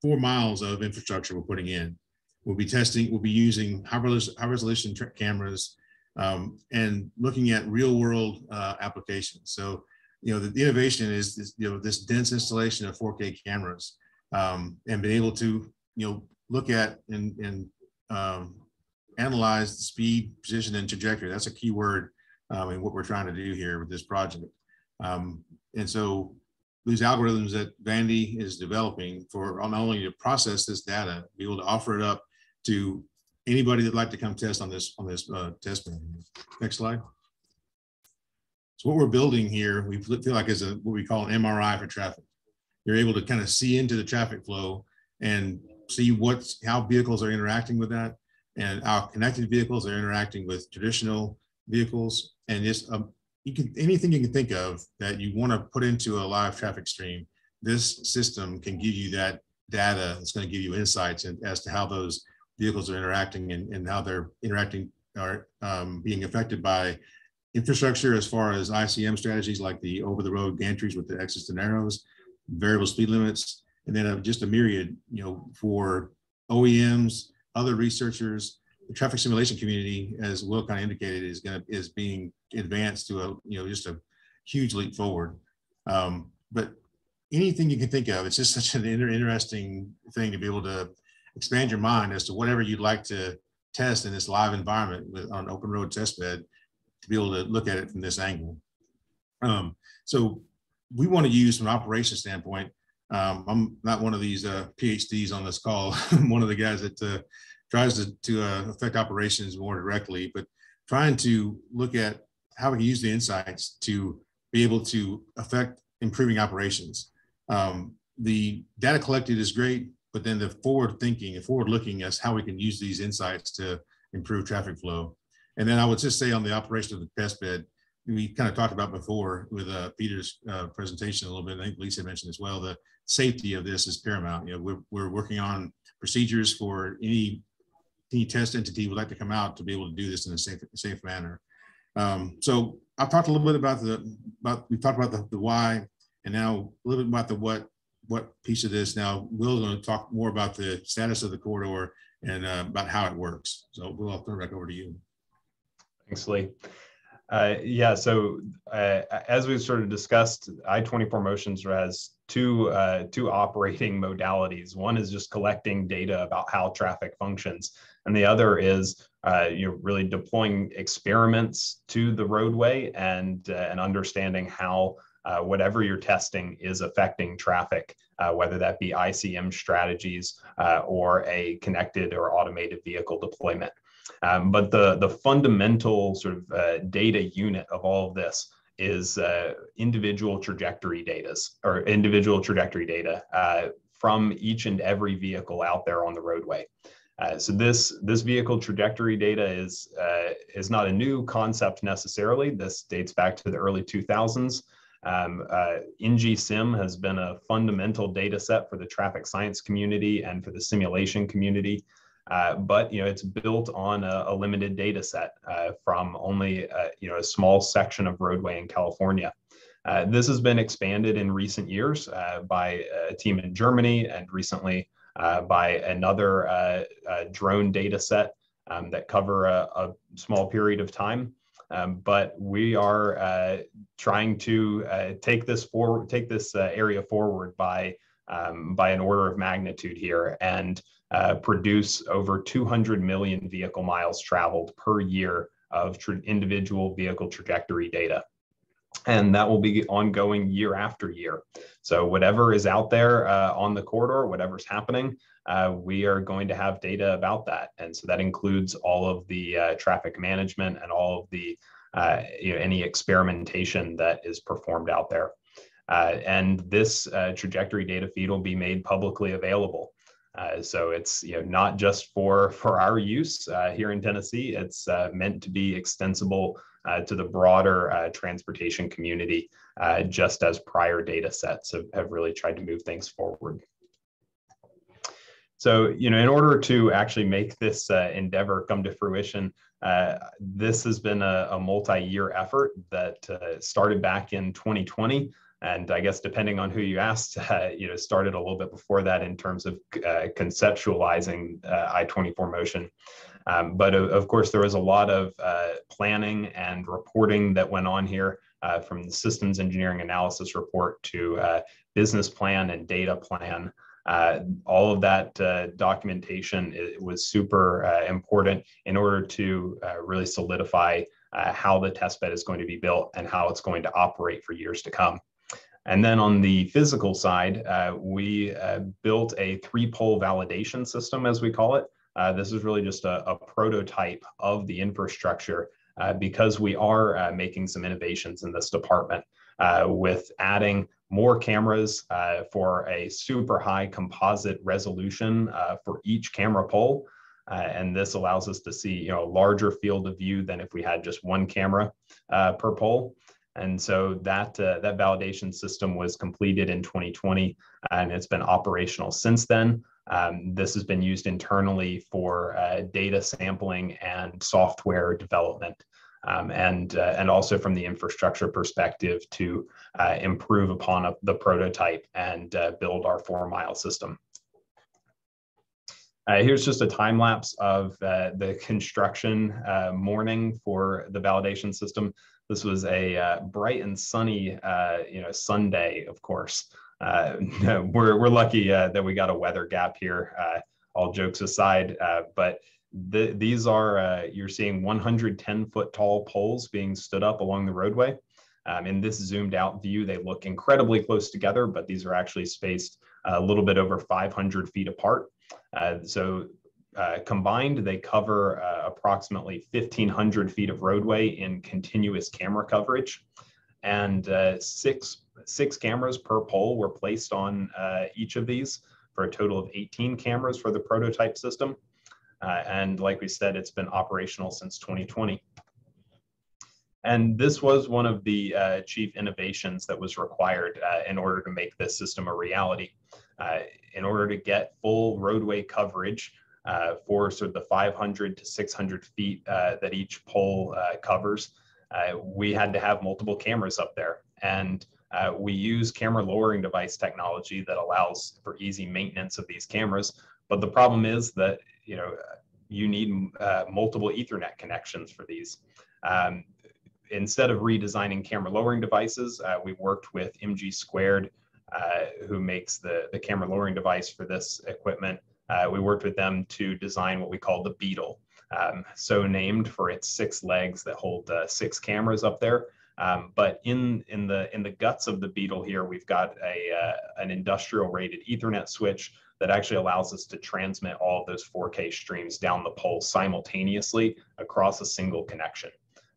four miles of infrastructure we're putting in. We'll be testing. We'll be using high resolution, cameras um, and looking at real world uh, applications. So you know, the, the innovation is this, you know, this dense installation of 4K cameras um, and being able to, you know, look at and, and um, analyze the speed, position, and trajectory. That's a key word um, in what we're trying to do here with this project. Um, and so these algorithms that Vandy is developing for not only to process this data, be able to offer it up to anybody that'd like to come test on this on this uh, test. Next slide. So what we're building here, we feel like is a what we call an MRI for traffic. You're able to kind of see into the traffic flow and see what's how vehicles are interacting with that, and how connected vehicles are interacting with traditional vehicles, and just um, you can anything you can think of that you want to put into a live traffic stream. This system can give you that data. It's going to give you insights in, as to how those vehicles are interacting and, and how they're interacting are um, being affected by infrastructure as far as ICM strategies like the over the road gantries with the X's and arrows, variable speed limits, and then uh, just a myriad, you know, for OEMs, other researchers, the traffic simulation community, as Will kind of indicated, is going to is being advanced to a you know just a huge leap forward. Um, but anything you can think of, it's just *laughs* such an inter interesting thing to be able to expand your mind as to whatever you'd like to test in this live environment with on open road test bed to be able to look at it from this angle. Um, so we want to use from an operations standpoint. Um, I'm not one of these uh, PhDs on this call. *laughs* I'm one of the guys that uh, tries to, to uh, affect operations more directly, but trying to look at how we can use the insights to be able to affect improving operations. Um, the data collected is great, but then the forward thinking and forward looking as how we can use these insights to improve traffic flow and then I would just say on the operation of the test bed, we kind of talked about before with uh, Peter's uh, presentation a little bit. I think Lisa mentioned as well. The safety of this is paramount. You know, we're, we're working on procedures for any any test entity would like to come out to be able to do this in a safe safe manner. Um, so I've talked a little bit about the about we talked about the, the why, and now a little bit about the what what piece of this. Now Will's going to talk more about the status of the corridor and uh, about how it works. So Will, I'll turn it back over to you. Thanks, Lee. Uh, yeah, so uh, as we've sort of discussed, I-24 Motions has two, uh, two operating modalities. One is just collecting data about how traffic functions, and the other is uh, you know, really deploying experiments to the roadway and, uh, and understanding how uh, whatever you're testing is affecting traffic, whether that be ICM strategies or a connected or automated vehicle deployment. Um, but the, the fundamental sort of uh, data unit of all of this is uh, individual trajectory data or individual trajectory data uh, from each and every vehicle out there on the roadway. Uh, so this this vehicle trajectory data is uh, is not a new concept necessarily. This dates back to the early 2000s. Um, uh, NGSIM has been a fundamental data set for the traffic science community and for the simulation community. Uh, but you know it's built on a, a limited data set uh, from only uh, you know a small section of roadway in California. This has been expanded in recent years by a team in Germany and recently by another drone data set um, that cover a, a, small period of time. Um, but we are trying to take this forward, take this area forward by um, by an order of magnitude here. And uh, produce over 200 million vehicle miles traveled per year of individual vehicle trajectory data. And that will be ongoing year after year. So, whatever is out there uh, on the corridor, whatever's happening, uh, we are going to have data about that. And so that includes all of the uh, traffic management and all of the uh, you know, any experimentation that is performed out there. Uh, and this uh, trajectory data feed will be made publicly available. So it's you know not just for for our use here in Tennessee. It's meant to be extensible uh, to the broader uh, transportation community, uh, just as prior data sets have, have really tried to move things forward. So you know, in order to actually make this endeavor come to fruition, this has been a, a multi-year effort that started back in 2020 and I guess depending on who you asked, *laughs* uh, you know, started a little bit before that in terms of uh, conceptualizing uh, I-24 motion. Um, but of, of, course, there was a lot of uh, planning and reporting that went on here uh, from the systems engineering analysis report to uh, business plan and data plan. all of that documentation was super important in order to really solidify how the testbed is going to be built and how it's going to operate for years to come. And then on the physical side, uh, we uh, built a three pole validation system, as we call it. Uh, this is really just a, a prototype of the infrastructure uh, because we are uh, making some innovations in this department uh, with adding more cameras for a super high composite resolution for each camera pole. and this allows us to see you know, a larger field of view than if we had just one camera per pole. And so that, uh, that validation system was completed in 2020 and it's been operational since then. Um, this has been used internally for uh, data sampling and software development. Um, and, uh, and also from the infrastructure perspective to uh, improve upon a, the prototype and uh, build our four mile system. Uh, here's just a time lapse of uh, the construction uh, morning for the validation system. This was a uh, bright and sunny, uh, you know, Sunday, of course. Uh, *laughs* we're, we're lucky uh, that we got a weather gap here, uh, all jokes aside. Uh, but the, these are, you're seeing 110 foot tall poles being stood up along the roadway. Um, in this zoomed out view, they look incredibly close together, but these are actually spaced a little bit over 500 feet apart. so uh, combined, they cover uh, approximately 1,500 feet of roadway in continuous camera coverage. And uh, six, six cameras per pole were placed on uh, each of these for a total of 18 cameras for the prototype system. Uh, and like we said, it's been operational since 2020. And this was one of the uh, chief innovations that was required in order to make this system a reality. in order to get full roadway coverage, uh, for sort of the 500 to 600 feet uh, that each pole uh, covers. Uh, we had to have multiple cameras up there. And uh, we use camera lowering device technology that allows for easy maintenance of these cameras. But the problem is that, you know, you need multiple ethernet connections for these. Um, instead of redesigning camera lowering devices, uh, we worked with MG Squared, uh, who makes the, the camera lowering device for this equipment. Uh, we worked with them to design what we call the Beetle, um, so named for its six legs that hold uh, six cameras up there. Um, but in in the in the guts of the Beetle here, we've got a uh, an industrial rated Ethernet switch that actually allows us to transmit all of those 4K streams down the pole simultaneously across a single connection.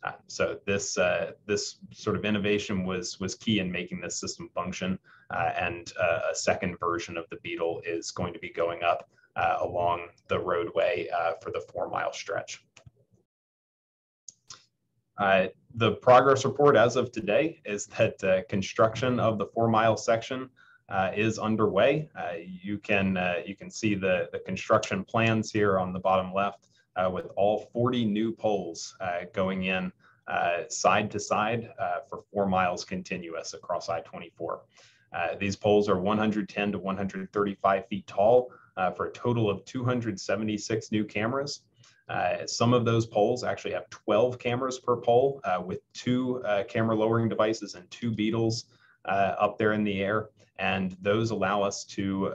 Uh, so this uh, this sort of innovation was was key in making this system function, uh, and uh, a second version of the Beetle is going to be going up uh, along the roadway uh, for the four mile stretch. the progress report as of today is that construction of the four mile section is underway. you can you can see the the construction plans here on the bottom left uh, with all 40 new poles uh, going in uh, side to side uh, for four miles continuous across I-24. Uh, these poles are 110 to 135 feet tall for a total of 276 new cameras. Uh, some of those poles actually have 12 cameras per pole uh, with two uh, camera lowering devices and two Beetles up there in the air. And those allow us to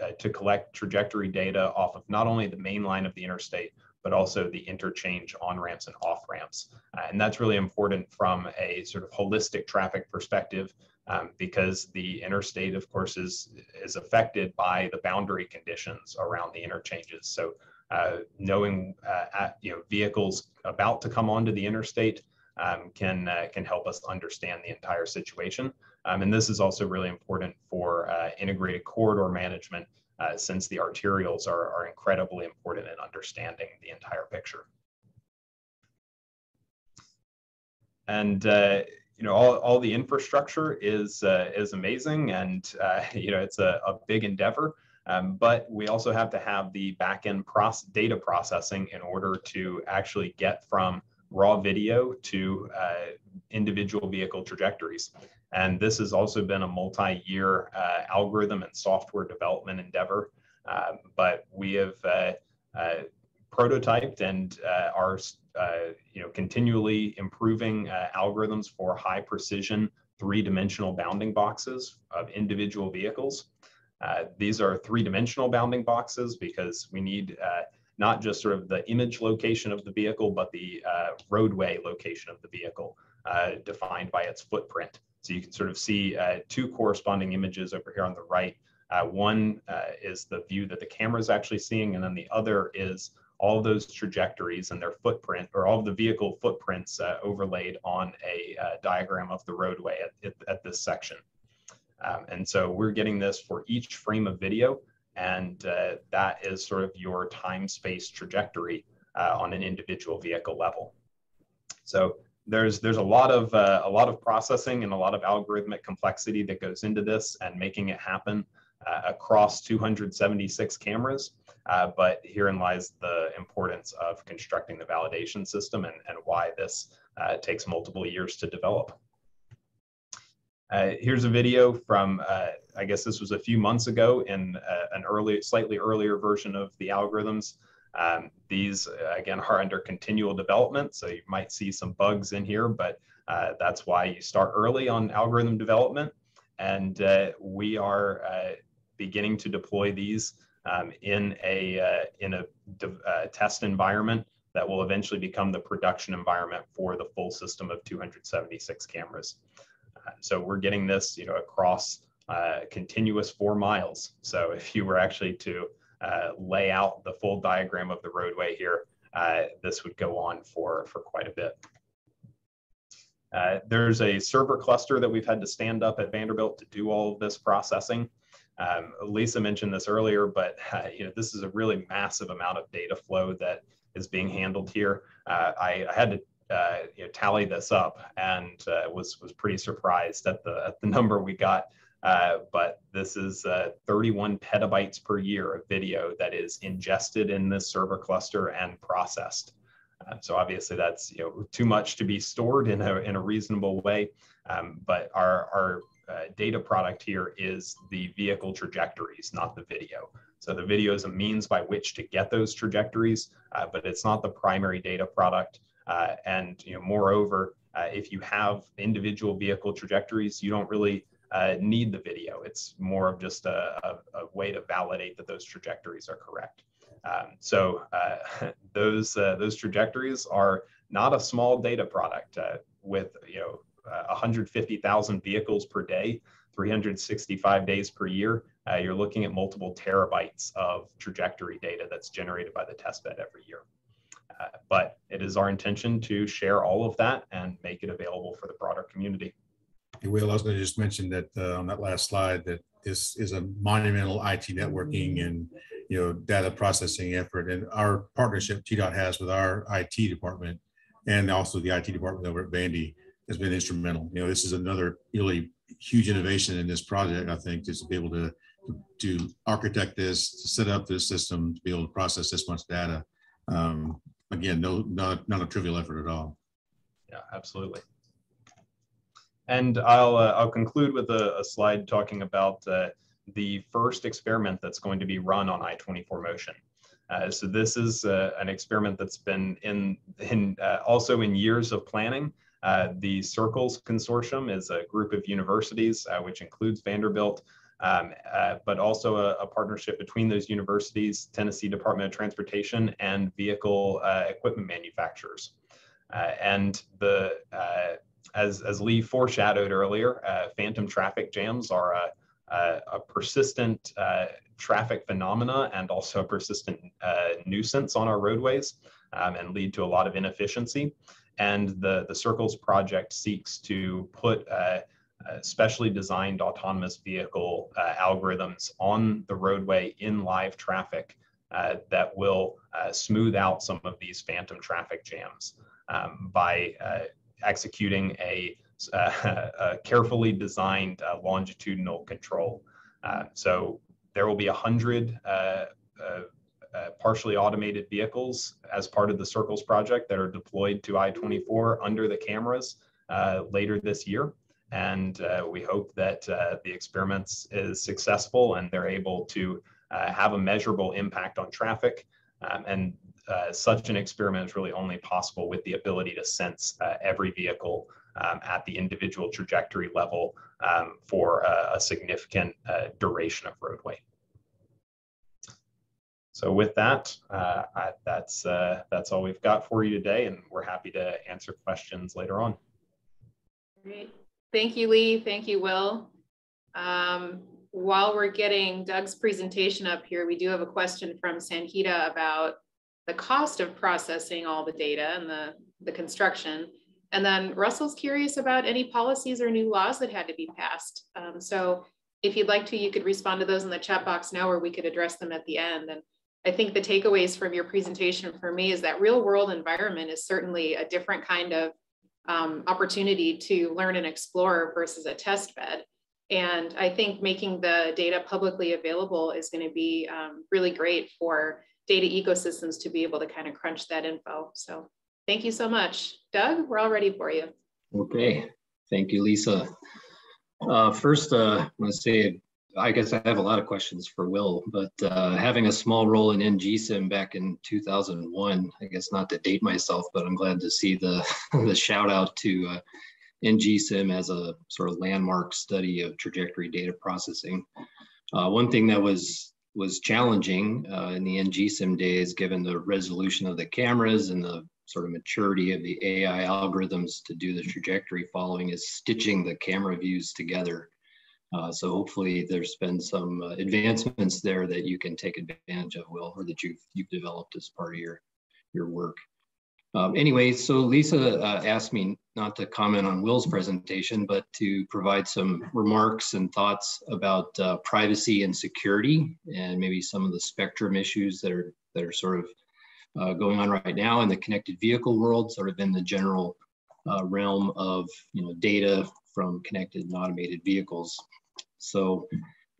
uh, to collect trajectory data off of not only the main line of the interstate, but also the interchange on ramps and off ramps. Uh, and that's really important from a sort of holistic traffic perspective um, because the interstate, of course, is, is affected by the boundary conditions around the interchanges. So uh, knowing uh, at, you know vehicles about to come onto the interstate um, can uh, can help us understand the entire situation. Um, and this is also really important for uh, integrated corridor management uh, since the arterials are, are incredibly important in understanding the entire picture. And uh, you know, all, all the infrastructure is uh, is amazing, and uh, *laughs* you know, it's a, a big endeavor. Um, but we also have to have the backend process, data processing in order to actually get from raw video to uh, individual vehicle trajectories. And this has also been a multi-year uh, algorithm and software development endeavor. Um, but we have uh, uh prototyped and uh, are uh, you know continually improving algorithms for high precision three-dimensional bounding boxes of individual vehicles. these are three-dimensional bounding boxes because we need not just sort of the image location of the vehicle, but the roadway location of the vehicle defined by its footprint. So you can sort of see uh, two corresponding images over here on the right. Uh, one uh, is the view that the camera is actually seeing, and then the other is all those trajectories and their footprint, or all of the vehicle footprints uh, overlaid on a uh, diagram of the roadway at, at this section. Um, and so we're getting this for each frame of video, and uh, that is sort of your time-space trajectory on an individual vehicle level. So there's there's a lot of uh, a lot of processing and a lot of algorithmic complexity that goes into this and making it happen uh, across 276 cameras. Uh, but herein lies the importance of constructing the validation system and, and why this uh, takes multiple years to develop. Uh, here's a video from, uh, I guess this was a few months ago in an early, slightly earlier version of the algorithms. Um, these, uh, again, are under continual development, so you might see some bugs in here, but uh, that's why you start early on algorithm development. And uh, we are uh, beginning to deploy these um, in a, uh, in a uh, test environment that will eventually become the production environment for the full system of 276 cameras. so we're getting this, you know, across continuous four miles. So if you were actually to uh, lay out the full diagram of the roadway here, uh, this would go on for, for quite a bit. Uh, there's a server cluster that we've had to stand up at Vanderbilt to do all of this processing. Um, Lisa mentioned this earlier, but uh, you know this is a really massive amount of data flow that is being handled here. Uh, I, I, had to uh, you know, tally this up and was was pretty surprised at the at the *laughs* number we got. Uh, but this is uh, 31 petabytes per year of video that is ingested in this server cluster and processed. Uh, so obviously that's you know too much to be stored in a, in a reasonable way. Um, but our, our uh, data product here is the vehicle trajectories, not the video. So the video is a means by which to get those trajectories, uh, but it's not the primary data product. Uh, and you know, moreover, uh, if you have individual vehicle trajectories, you don't really uh, need the video. It's more of just a, a, a, way to validate that those trajectories are correct. Um, so *laughs* those those trajectories are not a small data product with you know 150,000 vehicles per day, 365 days per year. Uh, you're looking at multiple terabytes of trajectory data that's generated by the testbed every year. Uh, but it is our intention to share all of that and make it available for the broader community. Hey, Will, I was going to just mention that uh, on that last slide that this is a monumental IT networking and you know data processing effort, and our partnership TDOT has with our IT department and also the IT department over at Vandy has been instrumental. You know, this is another really huge innovation in this project. I think is to be able to to architect this, to set up this system, to be able to process this much data. Um, again, no, not not a trivial effort at all. Yeah, absolutely. And I'll, uh, I'll conclude with a, a slide talking about uh, the first experiment that's going to be run on I-24 motion. Uh, so this is uh, an experiment that's been in, in uh, also in years of planning. Uh, the Circles Consortium is a group of universities, which includes Vanderbilt, um, uh, but also a, a, partnership between those universities, Tennessee Department of Transportation, and vehicle uh, equipment manufacturers. Uh, and the as, as Lee foreshadowed earlier, uh, phantom traffic jams are a, a, a persistent uh, traffic phenomena and also a persistent uh, nuisance on our roadways um, and lead to a lot of inefficiency. And the, the Circles project seeks to put uh, uh, specially designed autonomous vehicle uh, algorithms on the roadway in live traffic that will smooth out some of these phantom traffic jams um, by executing a, uh, *laughs* a carefully designed uh, longitudinal control. Uh, so there will be a hundred uh, uh, partially automated vehicles as part of the Circles project that are deployed to I-24 under the cameras later this year. And we hope that the experiments is successful and they're able to have a measurable impact on traffic. Um, and uh, such an experiment is really only possible with the ability to sense uh, every vehicle um, at the individual trajectory level um, for a, significant uh, duration of roadway. So with that, uh, I, that's, uh, that's all we've got for you today, and we're happy to answer questions later on. Great. Thank you, Lee. Thank you, Will. Um, while we're getting Doug's presentation up here, we do have a question from Sanhita about the cost of processing all the data and the, the construction. And then Russell's curious about any policies or new laws that had to be passed. Um, so if you'd like to, you could respond to those in the chat box now, or we could address them at the end. And I think the takeaways from your presentation for me is that real world environment is certainly a different kind of um, opportunity to learn and explore versus a test bed. And I think making the data publicly available is going to be um, really great for data ecosystems to be able to kind of crunch that info. So thank you so much. Doug, we're all ready for you. Okay, thank you, Lisa. Uh, first, uh, I want to say, I guess I have a lot of questions for Will, but uh, having a small role in NGSIM back in 2001, I guess not to date myself, but I'm glad to see the, *laughs* the shout out to uh, NGSIM as a sort of landmark study of trajectory data processing. Uh, one thing that was was challenging uh, in the NGSIM days, given the resolution of the cameras and the sort of maturity of the AI algorithms to do the trajectory following is stitching the camera views together. Uh, so hopefully there's been some uh, advancements there that you can take advantage of, Will, or that you've, you've developed as part of your, your work. Um, anyway, so Lisa uh, asked me not to comment on Will's presentation, but to provide some remarks and thoughts about uh, privacy and security and maybe some of the spectrum issues that are, that are sort of uh, going on right now in the connected vehicle world, sort of in the general uh, realm of you know, data from connected and automated vehicles. So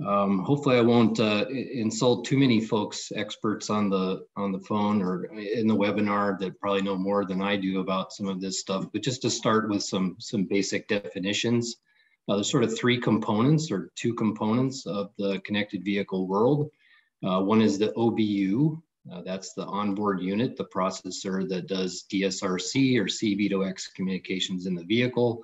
um, hopefully I won't uh, insult too many folks, experts on the on the phone or in the webinar that probably know more than I do about some of this stuff. But just to start with some some basic definitions, uh, there's sort of three components or two components of the connected vehicle world. Uh, one is the OBU, Uh, that's the onboard unit, the processor that does DSRC or C-V2X communications in the vehicle.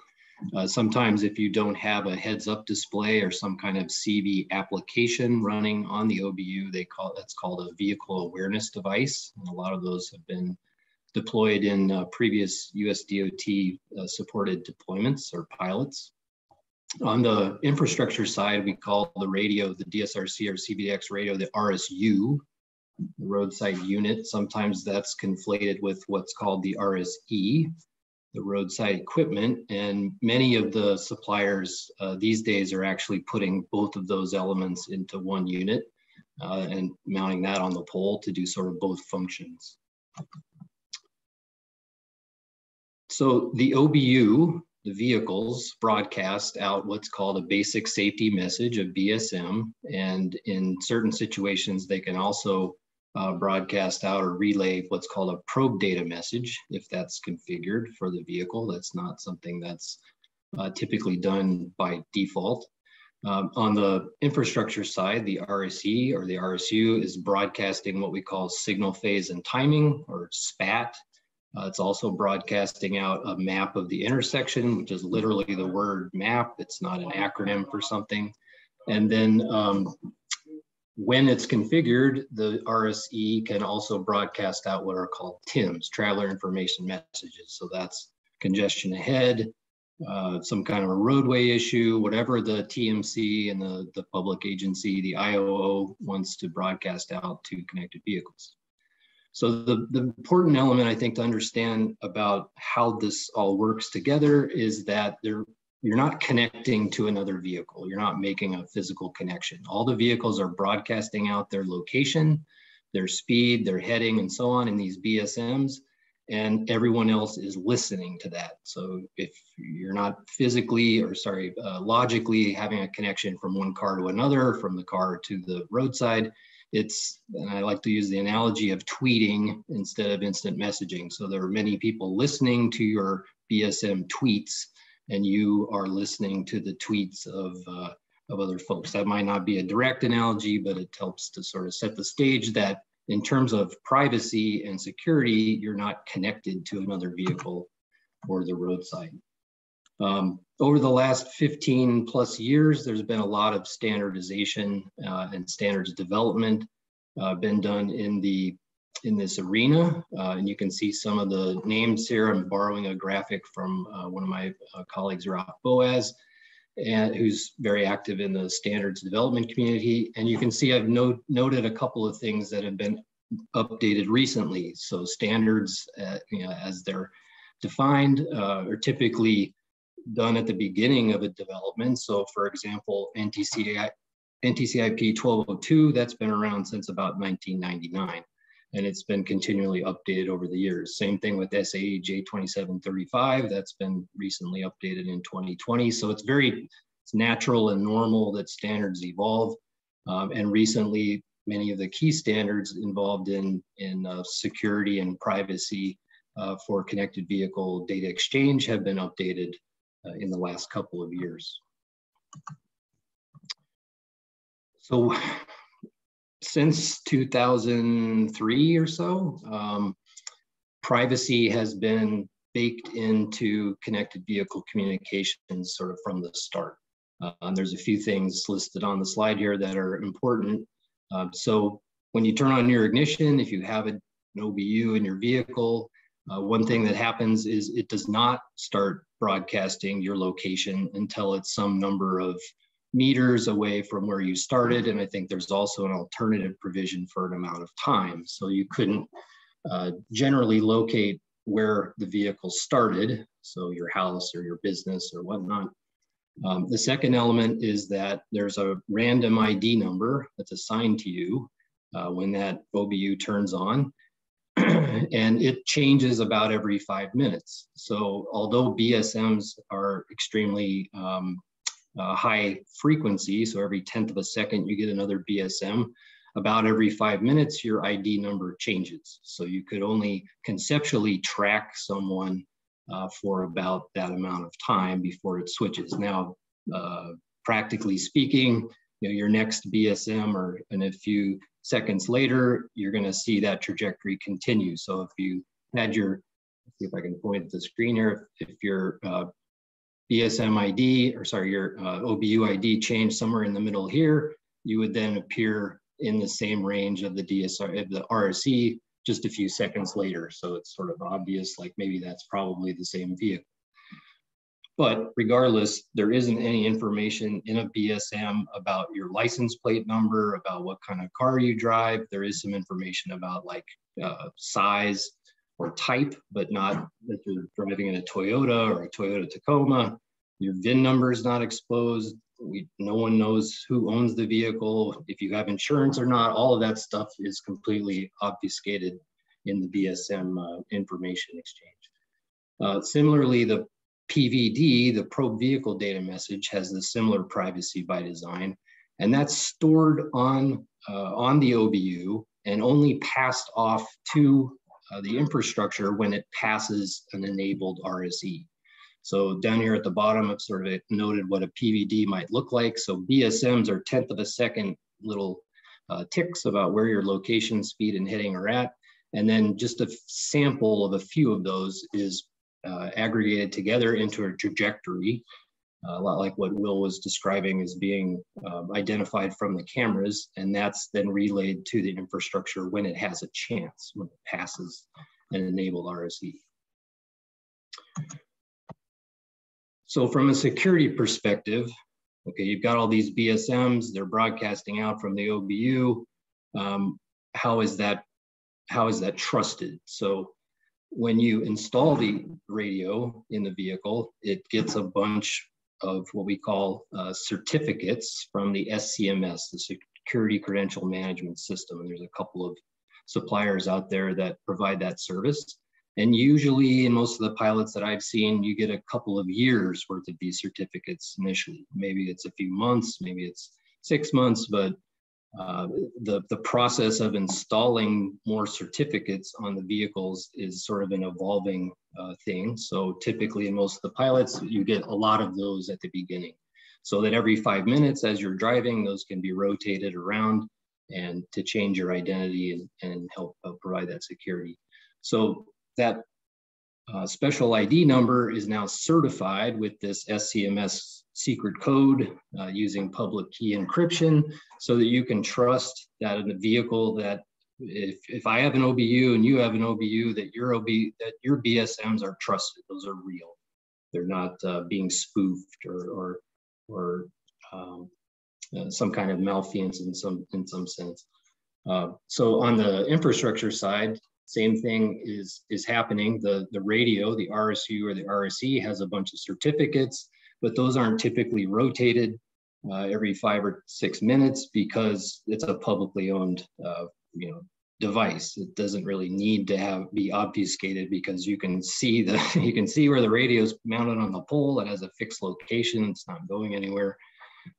Uh, sometimes if you don't have a heads up display or some kind of CV application running on the OBU, they call that's called a vehicle awareness device. And a lot of those have been deployed in uh, previous USDOT uh, supported deployments or pilots. On the infrastructure side, we call the radio, the DSRC or CVX radio, the RSU, the roadside unit. Sometimes that's conflated with what's called the RSE, the roadside equipment. And many of the suppliers uh, these days are actually putting both of those elements into one unit uh, and mounting that on the pole to do sort of both functions. So the OBU, the vehicles broadcast out what's called a basic safety message, a BSM. And in certain situations, they can also uh, broadcast out or relay what's called a probe data message if that's configured for the vehicle. That's not something that's uh, typically done by default. Um, on the infrastructure side, the RSE or the RSU is broadcasting what we call signal phase and timing or SPAT. Uh, it's also broadcasting out a map of the intersection, which is literally the word map. It's not an acronym for something. And then um, when it's configured, the RSE can also broadcast out what are called TIMs, traveler information messages. So that's congestion ahead, uh, some kind of a roadway issue, whatever the TMC and the, the public agency, the IOO wants to broadcast out to connected vehicles. So the, the important element I think to understand about how this all works together is that there you're not connecting to another vehicle. You're not making a physical connection. All the vehicles are broadcasting out their location, their speed, their heading, and so on in these BSMs, and everyone else is listening to that. So if you're not physically or sorry, uh, logically having a connection from one car to another, from the car to the roadside, it's, and I like to use the analogy of tweeting instead of instant messaging. So there are many people listening to your BSM tweets and you are listening to the tweets of, uh, of other folks. That might not be a direct analogy, but it helps to sort of set the stage that in terms of privacy and security, you're not connected to another vehicle or the roadside. Um, over the last 15 plus years, there's been a lot of standardization uh, and standards development uh, been done in the in this arena. Uh, and you can see some of the names here. I'm borrowing a graphic from uh, one of my uh, colleagues, Rob Boaz, and who's very active in the standards development community. And you can see I've note, noted a couple of things that have been updated recently. So standards, uh, you know, as they're defined, uh, are typically done at the beginning of a development. So for example, NTCI, NTCIP 1202, that's been around since about 1999 and it's been continually updated over the years. Same thing with SAE J2735, that's been recently updated in 2020. So it's very it's natural and normal that standards evolve. Um, and recently, many of the key standards involved in, in uh, security and privacy uh, for connected vehicle data exchange have been updated uh, in the last couple of years. So since 2003 or so, um, privacy has been baked into connected vehicle communications sort of from the start. Uh, and there's a few things listed on the slide here that are important. Uh, so when you turn on your ignition, if you have an OBU in your vehicle, uh, one thing that happens is it does not start broadcasting your location until it's some number of meters away from where you started. And I think there's also an alternative provision for an amount of time. So you couldn't uh, generally locate where the vehicle started, so your house or your business or whatnot. Um, the second element is that there's a random ID number that's assigned to you uh, when that OBU turns on. *clears throat* and it changes about every five minutes. So although BSMs are extremely um, uh, high frequency, so every tenth of a second you get another BSM. About every five minutes, your ID number changes. So you could only conceptually track someone uh, for about that amount of time before it switches. Now, uh, practically speaking, you know, your next BSM or in a few seconds later, you're going to see that trajectory continue. So if you had your, see if I can point at the screen here, if, if your uh, BSM ID, or sorry, your uh, OBU ID changed somewhere in the middle here, you would then appear in the same range of the DSR, of the RSE just a few seconds later. So it's sort of obvious, like maybe that's probably the same vehicle. But regardless, there isn't any information in a BSM about your license plate number, about what kind of car you drive. There is some information about like uh, size or type, but not that you're driving in a Toyota or a Toyota Tacoma. Your VIN number is not exposed. We, no one knows who owns the vehicle, if you have insurance or not. All of that stuff is completely obfuscated in the BSM uh, information exchange. Uh, similarly, the PVD, the probe vehicle data message, has the similar privacy by design, and that's stored on, uh, on the OBU and only passed off to uh, the infrastructure when it passes an enabled RSE. So down here at the bottom, I've sort of noted what a PVD might look like. So BSMs are tenth of a second little uh, ticks about where your location, speed, and heading are at. And then just a sample of a few of those is uh, aggregated together into a trajectory, a lot like what Will was describing as being um, identified from the cameras, and that's then relayed to the infrastructure when it has a chance, when it passes an enabled RSE. So from a security perspective, okay, you've got all these BSMs, they're broadcasting out from the OBU. Um, how is that, how is that trusted? So when you install the radio in the vehicle, it gets a bunch of what we call uh, certificates from the SCMS, the Security Credential Management System. And there's a couple of suppliers out there that provide that service. And usually in most of the pilots that I've seen, you get a couple of years worth of these certificates initially. Maybe it's a few months, maybe it's six months, but uh, the, the process of installing more certificates on the vehicles is sort of an evolving uh, thing. So typically in most of the pilots, you get a lot of those at the beginning. So that every five minutes as you're driving, those can be rotated around and to change your identity and, and help uh, provide that security. So that uh, special ID number is now certified with this SCMS secret code uh, using public key encryption so that you can trust that in the vehicle that if, if I have an OBU and you have an OBU that your OB that your BSMs are trusted, those are real. They're not uh, being spoofed or or, or um, uh, some kind of malfeasance in some in some sense. Uh, so on the infrastructure side, same thing is is happening. The the radio, the RSU or the RSE has a bunch of certificates but those aren't typically rotated uh, every five or six minutes because it's a publicly owned, uh, you know, device. It doesn't really need to have be obfuscated because you can see the *laughs* you can see where the radio is mounted on the pole. It has a fixed location. It's not going anywhere.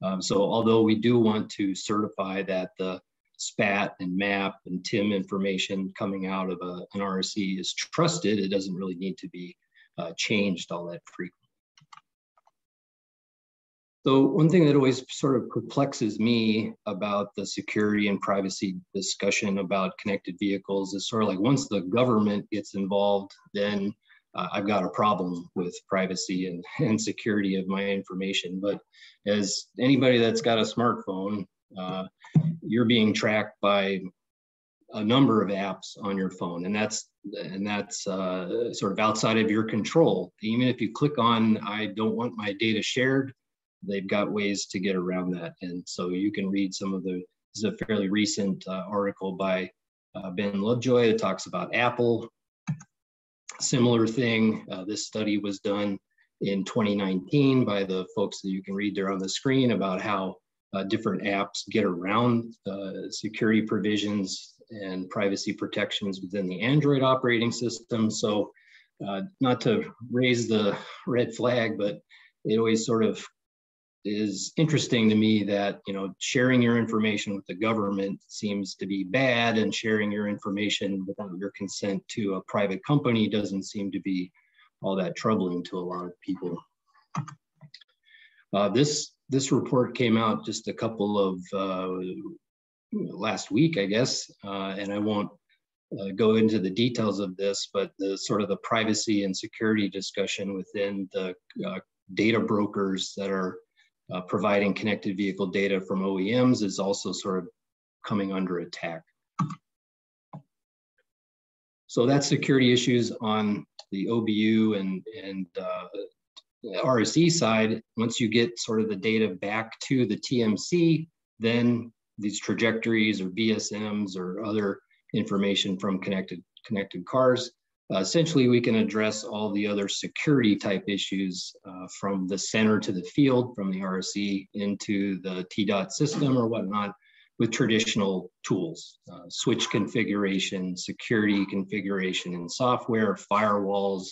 Um, so although we do want to certify that the SPAT and MAP and TIM information coming out of a, an RSE is trusted, it doesn't really need to be uh, changed all that frequently. So one thing that always sort of perplexes me about the security and privacy discussion about connected vehicles is sort of like once the government gets involved, then uh, I've got a problem with privacy and, *laughs* and security of my information. But as anybody that's got a smartphone, uh, you're being tracked by a number of apps on your phone, and that's and that's uh, sort of outside of your control. Even if you click on "I don't want my data shared," they've got ways to get around that. And so you can read some of the, this is a fairly recent uh, article by uh, Ben Lovejoy that talks about Apple. Similar thing, uh, this study was done in 2019 by the folks that you can read there on the screen about how uh, different apps get around uh, security provisions and privacy protections within the Android operating system. So uh, not to raise the red flag, but it always sort of is interesting to me that you know sharing your information with the government seems to be bad and sharing your information without your consent to a private company doesn't seem to be all that troubling to a lot of people. Uh, this this report came out just a couple of uh, last week, I guess, uh, and I won't uh, go into the details of this, but the sort of the privacy and security discussion within the uh, data brokers that are uh, providing connected vehicle data from OEMs is also sort of coming under attack. So that's security issues on the OBU and, and uh, RSE side. Once you get sort of the data back to the TMC, then these trajectories or BSMs or other information from connected connected cars. Uh, essentially, we can address all the other security type issues uh, from the center to the field, from the RSE into the TDOT system or whatnot with traditional tools, uh, switch configuration, security configuration in software, firewalls,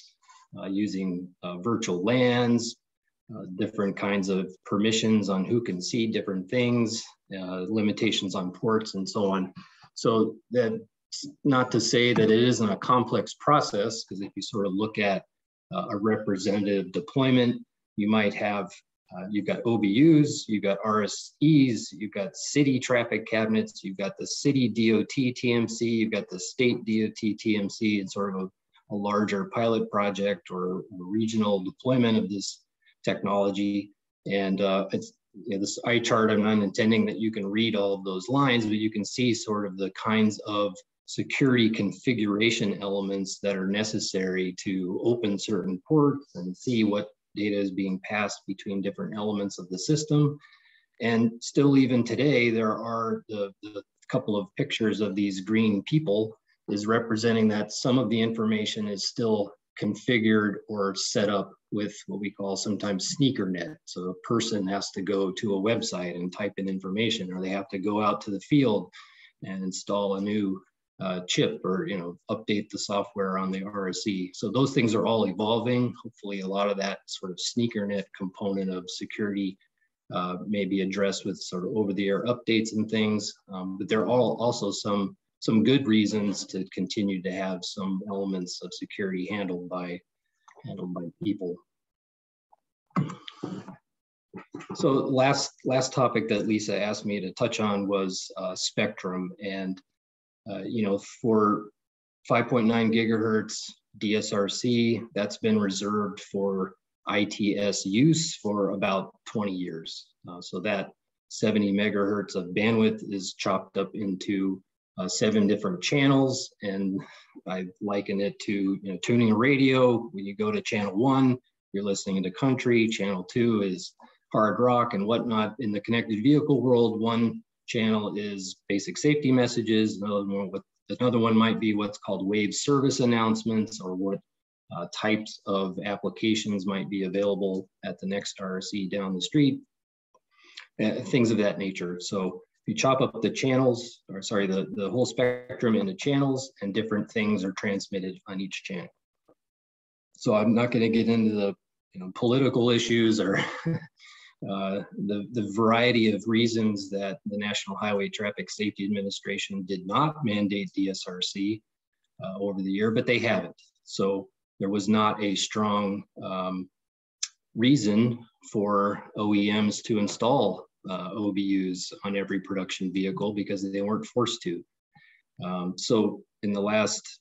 uh, using uh, virtual LANs, uh, different kinds of permissions on who can see different things, limitations on ports and so on. So that not to say that it isn't a complex process, because if you sort of look at uh, a representative deployment, you might have, uh, you've got OBUs, you've got RSEs, you've got city traffic cabinets, you've got the city DOT TMC, you've got the state DOT TMC, and sort of a, a larger pilot project or regional deployment of this technology. And uh, it's you know, this eye chart, I'm not intending that you can read all of those lines, but you can see sort of the kinds of security configuration elements that are necessary to open certain ports and see what data is being passed between different elements of the system. And still even today, there are the, the couple of pictures of these green people is representing that some of the information is still configured or set up with what we call sometimes sneaker net. So a person has to go to a website and type in information, or they have to go out to the field and install a new uh, chip or you know update the software on the RSE. So those things are all evolving. Hopefully, a lot of that sort of sneaker net component of security uh, may be addressed with sort of over-the-air updates and things. Um, but there are all also some some good reasons to continue to have some elements of security handled by handled by people. So last last topic that Lisa asked me to touch on was uh, spectrum and uh, you know, for 5.9 gigahertz DSRC, that's been reserved for ITS use for about 20 years. Uh, so that 70 megahertz of bandwidth is chopped up into uh, seven different channels. And I liken it to you know, tuning a radio. When you go to channel one, you're listening to country. Channel two is hard rock and whatnot. In the connected vehicle world, one channel is basic safety messages. Another one, what, another one might be what's called wave service announcements or what uh, types of applications might be available at the next RSE down the street, uh, things of that nature. So if you chop up the channels, or sorry, the, the whole spectrum into channels and different things are transmitted on each channel. So I'm not gonna get into the you know, political issues or *laughs* Uh, the, the variety of reasons that the National Highway Traffic Safety Administration did not mandate DSRC uh, over the year, but they haven't. So there was not a strong um, reason for OEMs to install uh, OBUs on every production vehicle because they weren't forced to. Um, so in the last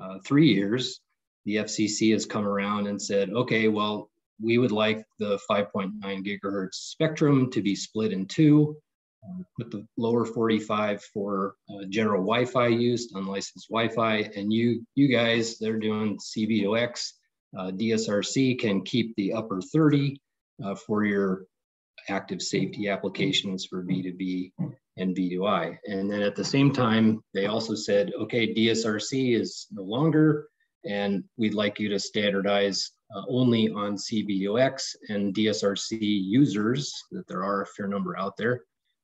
uh, three years, the FCC has come around and said, okay, well, we would like the 5.9 gigahertz spectrum to be split in two, uh, put the lower 45 for uh, general Wi-Fi use, unlicensed Wi-Fi, and you you guys, they're doing C-V2X, uh, DSRC can keep the upper 30 uh, for your active safety applications for V2V and V2I. And then at the same time, they also said, okay, DSRC is no longer, and we'd like you to standardize uh, only on C-V2X and DSRC users, that there are a fair number out there,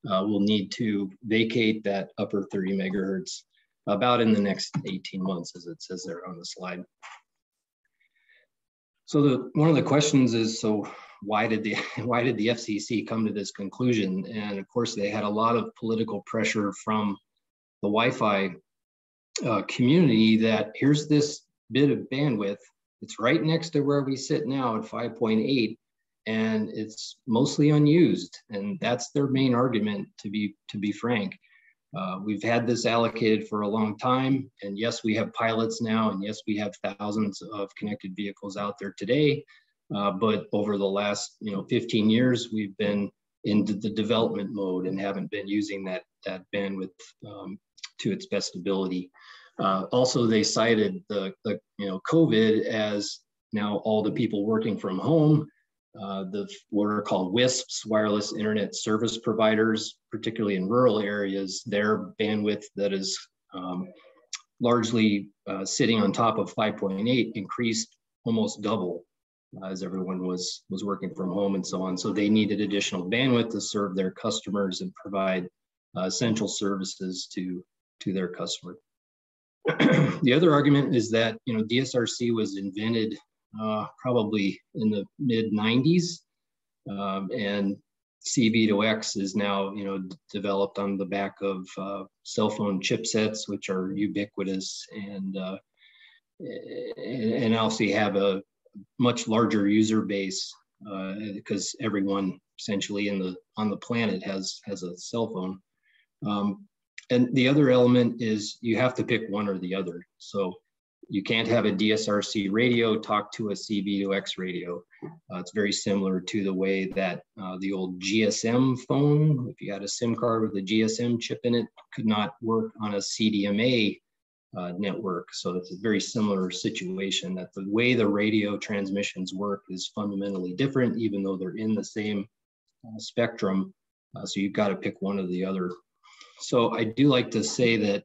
uh, will need to vacate that upper 30 megahertz about in the next 18 months, as it says there on the slide. So the, one of the questions is, so why did the *laughs* why did the FCC come to this conclusion? And of course, they had a lot of political pressure from the Wi-Fi uh, community that here's this bit of bandwidth it's right next to where we sit now at 5.8 and it's mostly unused. And that's their main argument to be, to be frank. Uh, we've had this allocated for a long time, and yes, we have pilots now, and yes, we have thousands of connected vehicles out there today. Uh, but over the last, you know, 15 years, we've been into the development mode and haven't been using that that bandwidth um, to its best ability. Uh, also, they cited the, the you know COVID as now all the people working from home uh, the what are called WISPs, wireless internet service providers, particularly in rural areas, their bandwidth that is um, largely uh, sitting on top of 5.8 increased almost double uh, as everyone was was working from home and so on. So they needed additional bandwidth to serve their customers and provide uh, essential services to to their customer. *clears throat* the other argument is that you know DSRC was invented uh, probably in the mid 90s. Um, and C-V2X is now, you know, developed on the back of uh, cell phone chipsets, which are ubiquitous and uh, and also have a much larger user base because uh, everyone essentially in the on the planet has has a cell phone. Um, and the other element is you have to pick one or the other. So you can't have a DSRC radio talk to a C-V2X radio. Uh, it's very similar to the way that uh, the old GSM phone, if you had a SIM card with a GSM chip in it, could not work on a CDMA uh, network. So it's a very similar situation that the way the radio transmissions work is fundamentally different, even though they're in the same uh, spectrum. Uh, so you've got to pick one or the other. So I do like to say that,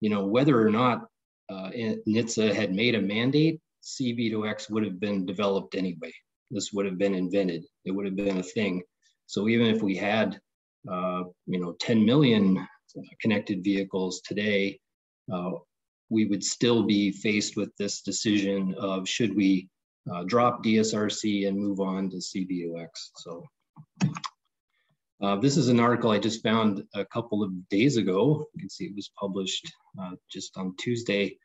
you know, whether or not uh, NHTSA had made a mandate, C-V2X would have been developed anyway. This would have been invented. It would have been a thing. So even if we had, uh, you know, 10 million connected vehicles today, uh, we would still be faced with this decision of should we uh, drop DSRC and move on to C-V2X. So uh, this is an article I just found a couple of days ago. You can see it was published uh, just on Tuesday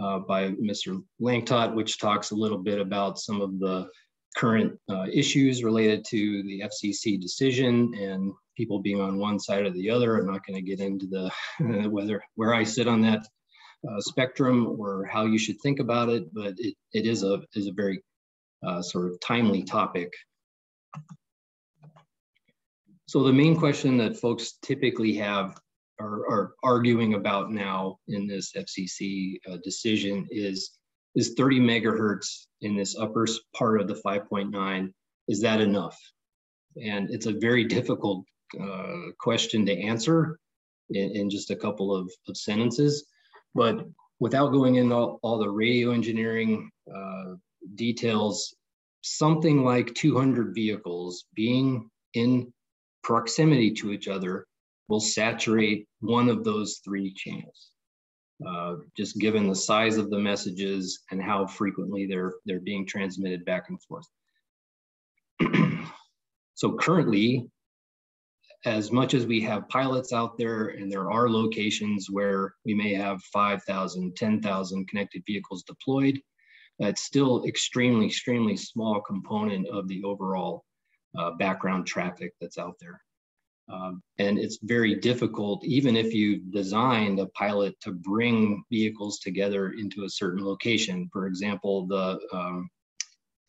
uh, by Mr. Langtot, which talks a little bit about some of the current uh, issues related to the FCC decision and people being on one side or the other. I'm not going to get into the *laughs* whether where I sit on that uh, spectrum or how you should think about it, but it, it is a is a very sort of timely topic. So the main question that folks typically have are, are arguing about now in this FCC uh, decision is, is 30 megahertz in this upper part of the 5.9, is that enough? And it's a very difficult uh, question to answer in, in, just a couple of, of sentences. But without going into all, all the radio engineering uh, details, something like 200 vehicles being in proximity to each other will saturate one of those three channels. Uh, just given the size of the messages and how frequently they're they're being transmitted back and forth. *clears throat* so currently, as much as we have pilots out there and there are locations where we may have 5,000, 10,000 connected vehicles deployed, that's still extremely, extremely small component of the overall uh, background traffic that's out there. Um, and it's very difficult, even if you designed a pilot to bring vehicles together into a certain location. For example, the, um,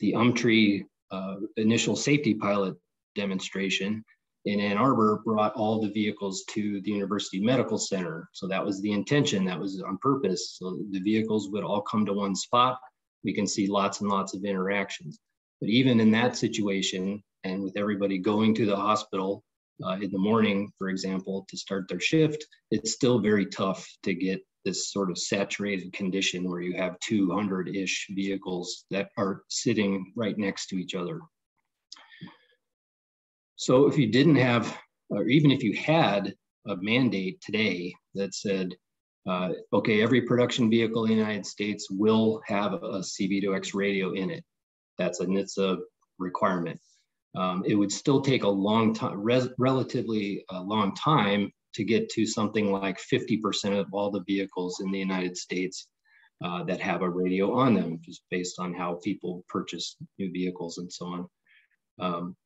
the UMTRI uh, initial safety pilot demonstration in Ann Arbor brought all the vehicles to the University Medical Center. So that was the intention, that was on purpose. So the vehicles would all come to one spot. We can see lots and lots of interactions. But even in that situation, and with everybody going to the hospital uh, in the morning, for example, to start their shift, it's still very tough to get this sort of saturated condition where you have 200 ish vehicles that are sitting right next to each other. So if you didn't have, or even if you had a mandate today that said, uh, okay, every production vehicle in the United States will have a C-V2X radio in it. That's a NHTSA requirement um, it would still take a long time, relatively a long time to get to something like 50% of all the vehicles in the United States uh, that have a radio on them, just based on how people purchase new vehicles and so on. Um,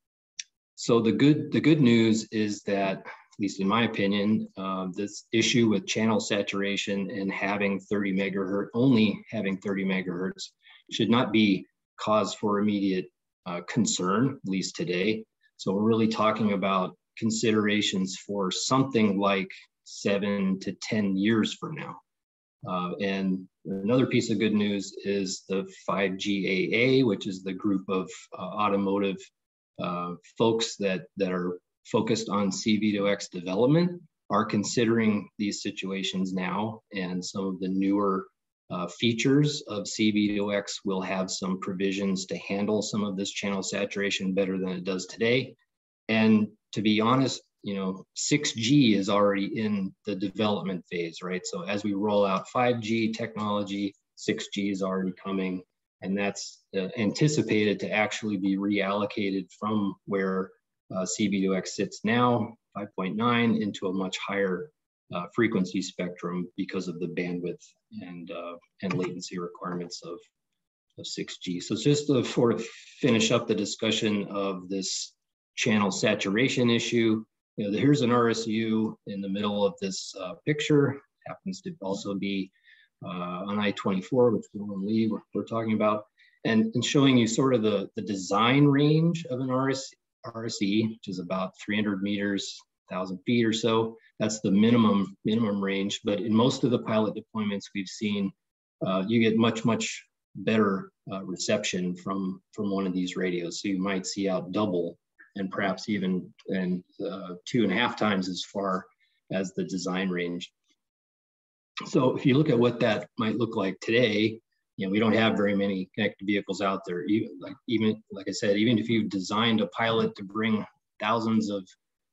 so the good the good news is that at least in my opinion, uh, this issue with channel saturation and having 30 megahertz, only having 30 megahertz, should not be cause for immediate uh, concern, at least today. So we're really talking about considerations for something like seven to 10 years from now. Uh, and another piece of good news is the 5GAA, which is the group of uh, automotive uh, folks that, that are focused on C-V2X development are considering these situations now. And some of the newer uh, features of C-V2X will have some provisions to handle some of this channel saturation better than it does today. And to be honest, you know, 6G is already in the development phase, right? So as we roll out 5G technology, 6G is already coming, and that's uh, anticipated to actually be reallocated from where uh, C-V2X sits now, 5.9, into a much higher uh, frequency spectrum because of the bandwidth and uh, and latency requirements of of 6G. So just to sort of finish up the discussion of this channel saturation issue, you know, here's an RSU in the middle of this uh, picture, happens to also be uh, on I-24, which Will and Lee we're, we're talking about, and, and showing you sort of the, the design range of an RS, RSE, which is about 300 meters, 1,000 feet or so. That's the minimum minimum range. But in most of the pilot deployments we've seen, uh, you get much, much better uh, reception from, from one of these radios. So you might see out double and perhaps even and uh, two and a half times as far as the design range. So if you look at what that might look like today, you know, we don't have very many connected vehicles out there. Even like even like I said, even if you designed a pilot to bring thousands of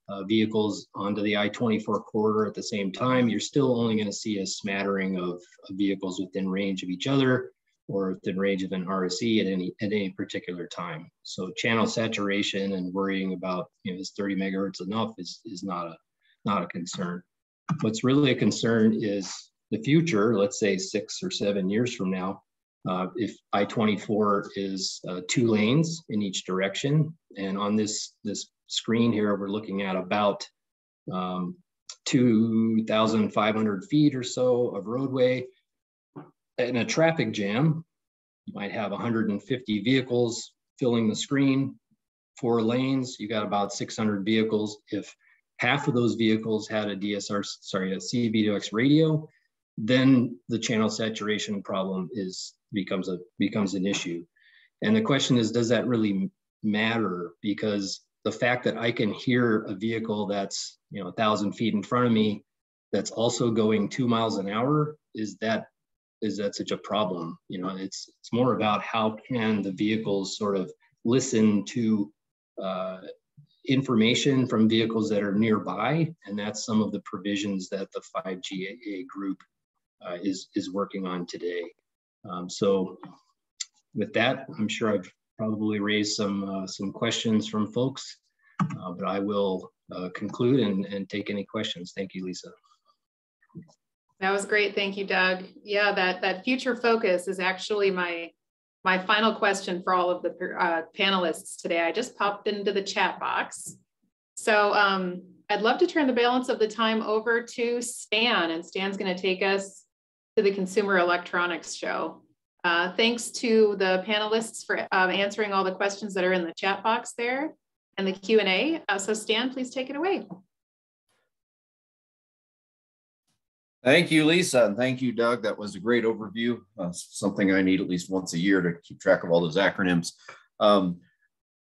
uh, vehicles onto the I-24 corridor at the same time, you're still only going to see a smattering of, of vehicles within range of each other or within range of an RSE at any at any particular time. So channel saturation and worrying about you know is 30 megahertz enough is is not a not a concern. What's really a concern is the future. Let's say six or seven years from now, uh, if I-24 is uh, two lanes in each direction, and on this this screen here we're looking at about um, 2,500 feet or so of roadway in a traffic jam, you might have 150 vehicles filling the screen, four lanes, you got about 600 vehicles. If half of those vehicles had a DSR, sorry, a C-V2X radio, then the channel saturation problem is becomes a becomes an issue. And the question is, does that really matter? Because the fact that I can hear a vehicle that's you know a thousand feet in front of me that's also going two miles an hour, is that is that such a problem? You know, it's it's more about how can the vehicles sort of listen to uh, information from vehicles that are nearby, and that's some of the provisions that the 5GAA group uh, is is working on today. Um, so, with that, I'm sure I've probably raise some uh, some questions from folks, uh, but I will uh, conclude and, and take any questions. Thank you, Lisa. That was great. Thank you, Doug. Yeah, that, that future focus is actually my, my final question for all of the uh, panelists today. I just popped into the chat box. So um, I'd love to turn the balance of the time over to Stan, and Stan's going to take us to the Consumer Electronics Show. Uh, thanks to the panelists for uh, answering all the questions that are in the chat box there and the Q&A. Uh, so Stan, please take it away. Thank you, Lisa, and thank you, Doug. That was a great overview. Uh, something I need at least once a year to keep track of all those acronyms. Um,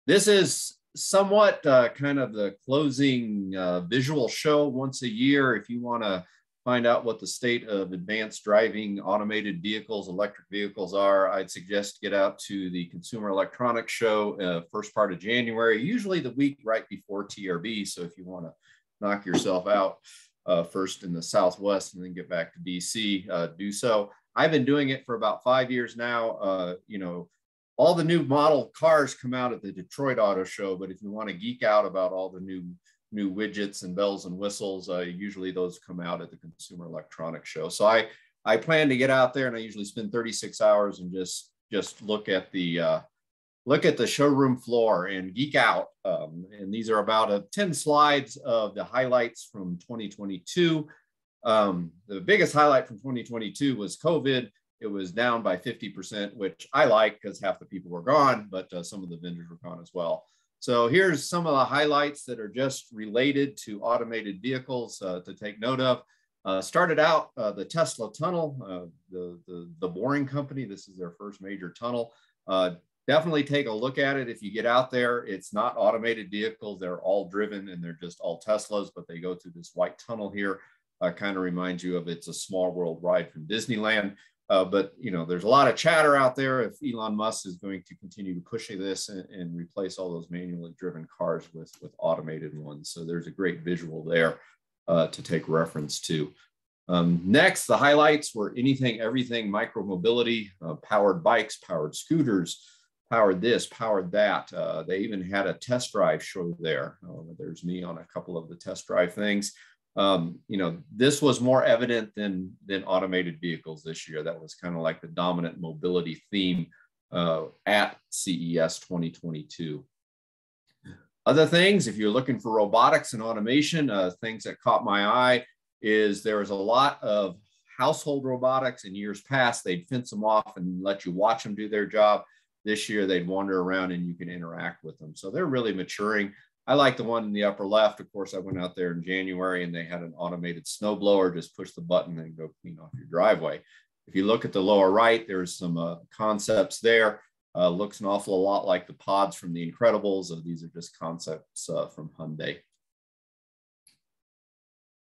this is somewhat uh, kind of the closing visual show once a year. If you want to find out what the state of advanced driving automated vehicles, electric vehicles are, I'd suggest get out to the Consumer Electronics Show uh, first part of January, usually the week right before TRB. So if you want to knock yourself out, uh, first in the Southwest and then get back to DC, uh, do so. I've been doing it for about five years now. Uh, you know, all the new model cars come out at the Detroit Auto Show, but if you want to geek out about all the new new widgets and bells and whistles, uh, usually those come out at the Consumer Electronics Show. So I I plan to get out there, and I usually spend 36 hours and just just look at the uh, look at the showroom floor and geek out. Um, and these are about a 10 slides of the highlights from 2022. Um, the biggest highlight from 2022 was COVID. It was down by 50%, which I like because half the people were gone, but uh, some of the vendors were gone as well. So here's some of the highlights that are just related to automated vehicles uh, to take note of. Uh, started out uh, the Tesla tunnel, uh, the, the, the boring company. This is their first major tunnel. Uh, definitely take a look at it if you get out there. It's not automated vehicles. They're all driven and they're just all Teslas, but they go through this white tunnel here. Uh, kind of reminds you of It's a Small World ride from Disneyland. Uh, but you know, there's a lot of chatter out there if Elon Musk is going to continue pushing this and, and replace all those manually driven cars with, with automated ones. So there's a great visual there uh, to take reference to. Um, next, the highlights were anything, everything micromobility, uh, powered bikes, powered scooters, powered this, powered that. Uh, they even had a test drive show there. Uh, there's me on a couple of the test drive things. Um, you know, this was more evident than, than automated vehicles this year. That was kind of like the dominant mobility theme uh, at CES 2022. Other things, if you're looking for robotics and automation, uh, things that caught my eye is there was a lot of household robotics in years past. They'd fence them off and let you watch them do their job. This year, they'd wander around and you can interact with them. So they're really maturing. I like the one in the upper left. Of course, I went out there in January and they had an automated snow blower. Just push the button and go clean off your driveway. If you look at the lower right, there's some uh, concepts there. Uh, looks an awful lot like the pods from the Incredibles. Uh, these are just concepts uh, from Hyundai.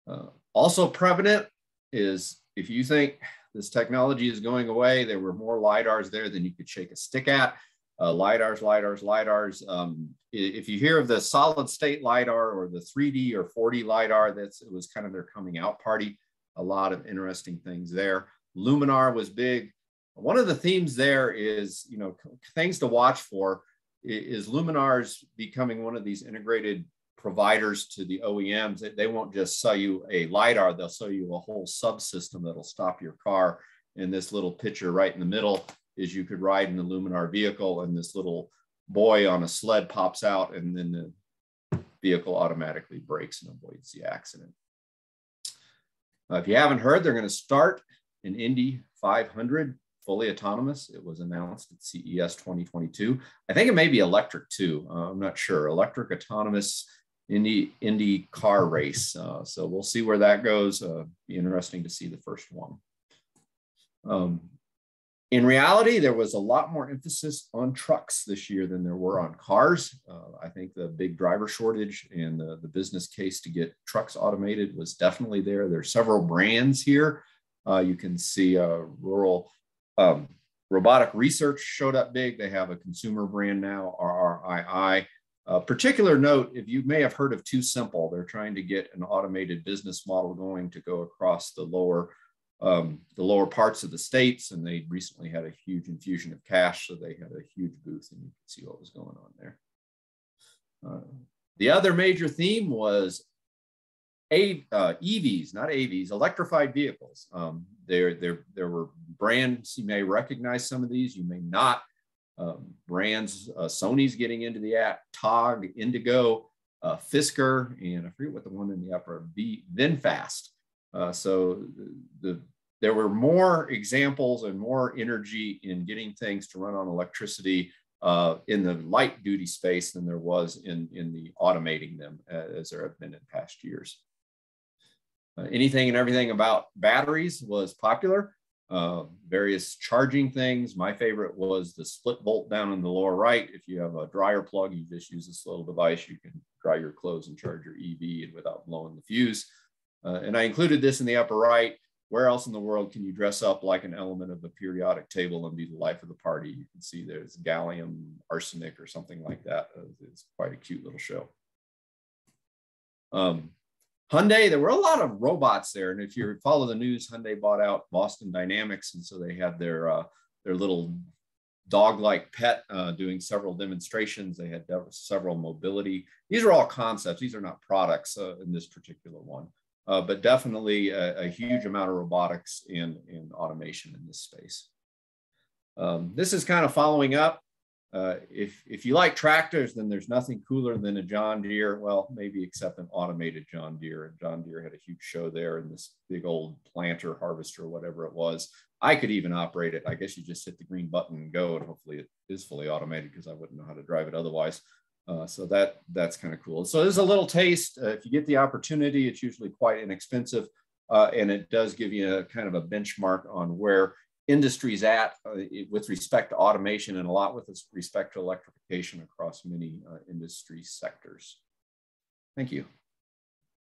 Uh, also prevalent is if you think this technology is going away, there were more LIDARs there than you could shake a stick at. Uh, LIDARs, LIDARs, LIDARs. Um, if you hear of the solid state LIDAR or the 3D or 4D LIDAR, that's it was kind of their coming out party. A lot of interesting things there. Luminar was big. One of the themes there is, you know, things to watch for is Luminar's becoming one of these integrated providers to the OEMs, they won't just sell you a LiDAR, they'll sell you a whole subsystem that'll stop your car. in this little picture right in the middle is you could ride in the Luminar vehicle and this little boy on a sled pops out and then the vehicle automatically brakes and avoids the accident. Uh, if you haven't heard, they're going to start an Indy 500 fully autonomous. It was announced at CES 2022. I think it may be electric too. Uh, I'm not sure. Electric autonomous Indy Indy car race. Uh, so we'll see where that goes. Uh, be interesting to see the first one. Um, in reality, there was a lot more emphasis on trucks this year than there were on cars. Uh, I think the big driver shortage and the, the, business case to get trucks automated was definitely there. There are several brands here. Uh, you can see uh, rural um, robotic research showed up big. They have a consumer brand now, RRII. A particular note, if you may have heard of TuSimple, they're trying to get an automated business model going to go across the lower um, the lower parts of the states, and they recently had a huge infusion of cash, so they had a huge booth, and you can see what was going on there. Uh, the other major theme was a, uh, EVs, not AVs, electrified vehicles. Um, there, there, there were brands, you may recognize some of these, you may not. Um, brands, uh, Sony's getting into the app, Togg, Indigo, uh, Fisker, and I forget what the one in the upper, v, VinFast. Uh, so the, there were more examples and more energy in getting things to run on electricity uh, in the light duty space than there was in, in the automating them uh, as there have been in past years. Uh, anything and everything about batteries was popular. Uh, various charging things. My favorite was the split volt down in the lower right. If you have a dryer plug, you just use this little device. You can dry your clothes and charge your EV and without blowing the fuse. Uh, and I included this in the upper right. Where else in the world can you dress up like an element of the periodic table and be the life of the party? You can see there's gallium arsenic or something like that. Uh, it's quite a cute little show. Um, Hyundai, there were a lot of robots there. And if you follow the news, Hyundai bought out Boston Dynamics. And so they had their, uh, their little dog-like pet uh, doing several demonstrations. They had several mobility. These are all concepts. These are not products uh, in this particular one, uh, but definitely a, a, huge amount of robotics and, and automation in this space. Um, this is kind of following up uh, if if you like tractors, then there's nothing cooler than a John Deere. Well, maybe except an automated John Deere. And John Deere had a huge show there in this big old planter, harvester, whatever it was. I could even operate it. I guess you just hit the green button and go, and hopefully it is fully automated because I wouldn't know how to drive it otherwise. Uh, so that that's kind of cool. So there's a little taste. Uh, if you get the opportunity, it's usually quite inexpensive, uh, and it does give you a kind of a benchmark on where industry's at uh, with respect to automation and a lot with respect to electrification across many uh, industry sectors. Thank you.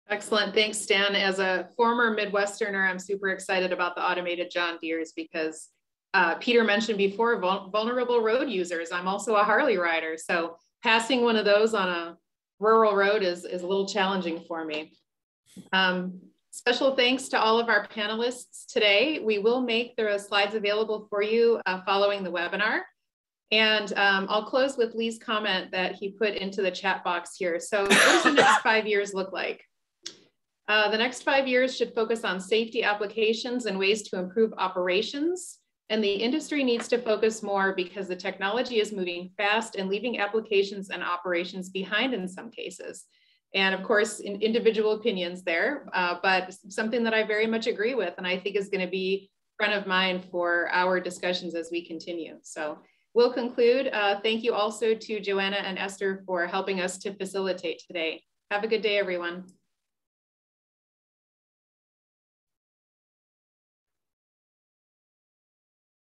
Excellent. Thanks, Stan. As a former Midwesterner, I'm super excited about the automated John Deere's because uh, Peter mentioned before vulnerable road users. I'm also a Harley rider. So passing one of those on a rural road is, is a little challenging for me. Um, Special thanks to all of our panelists today. We will make the slides available for you uh, following the webinar. And um, I'll close with Lee's comment that he put into the chat box here. So what does the next *laughs* five years look like? Uh, the next five years should focus on safety applications and ways to improve operations. And the industry needs to focus more because the technology is moving fast and leaving applications and operations behind in some cases. And of course in individual opinions there uh, but something that i very much agree with and i think is going to be front of mind for our discussions as we continue. So we'll conclude. Uh, thank you also to joanna and esther for helping us to facilitate today. Have a good day everyone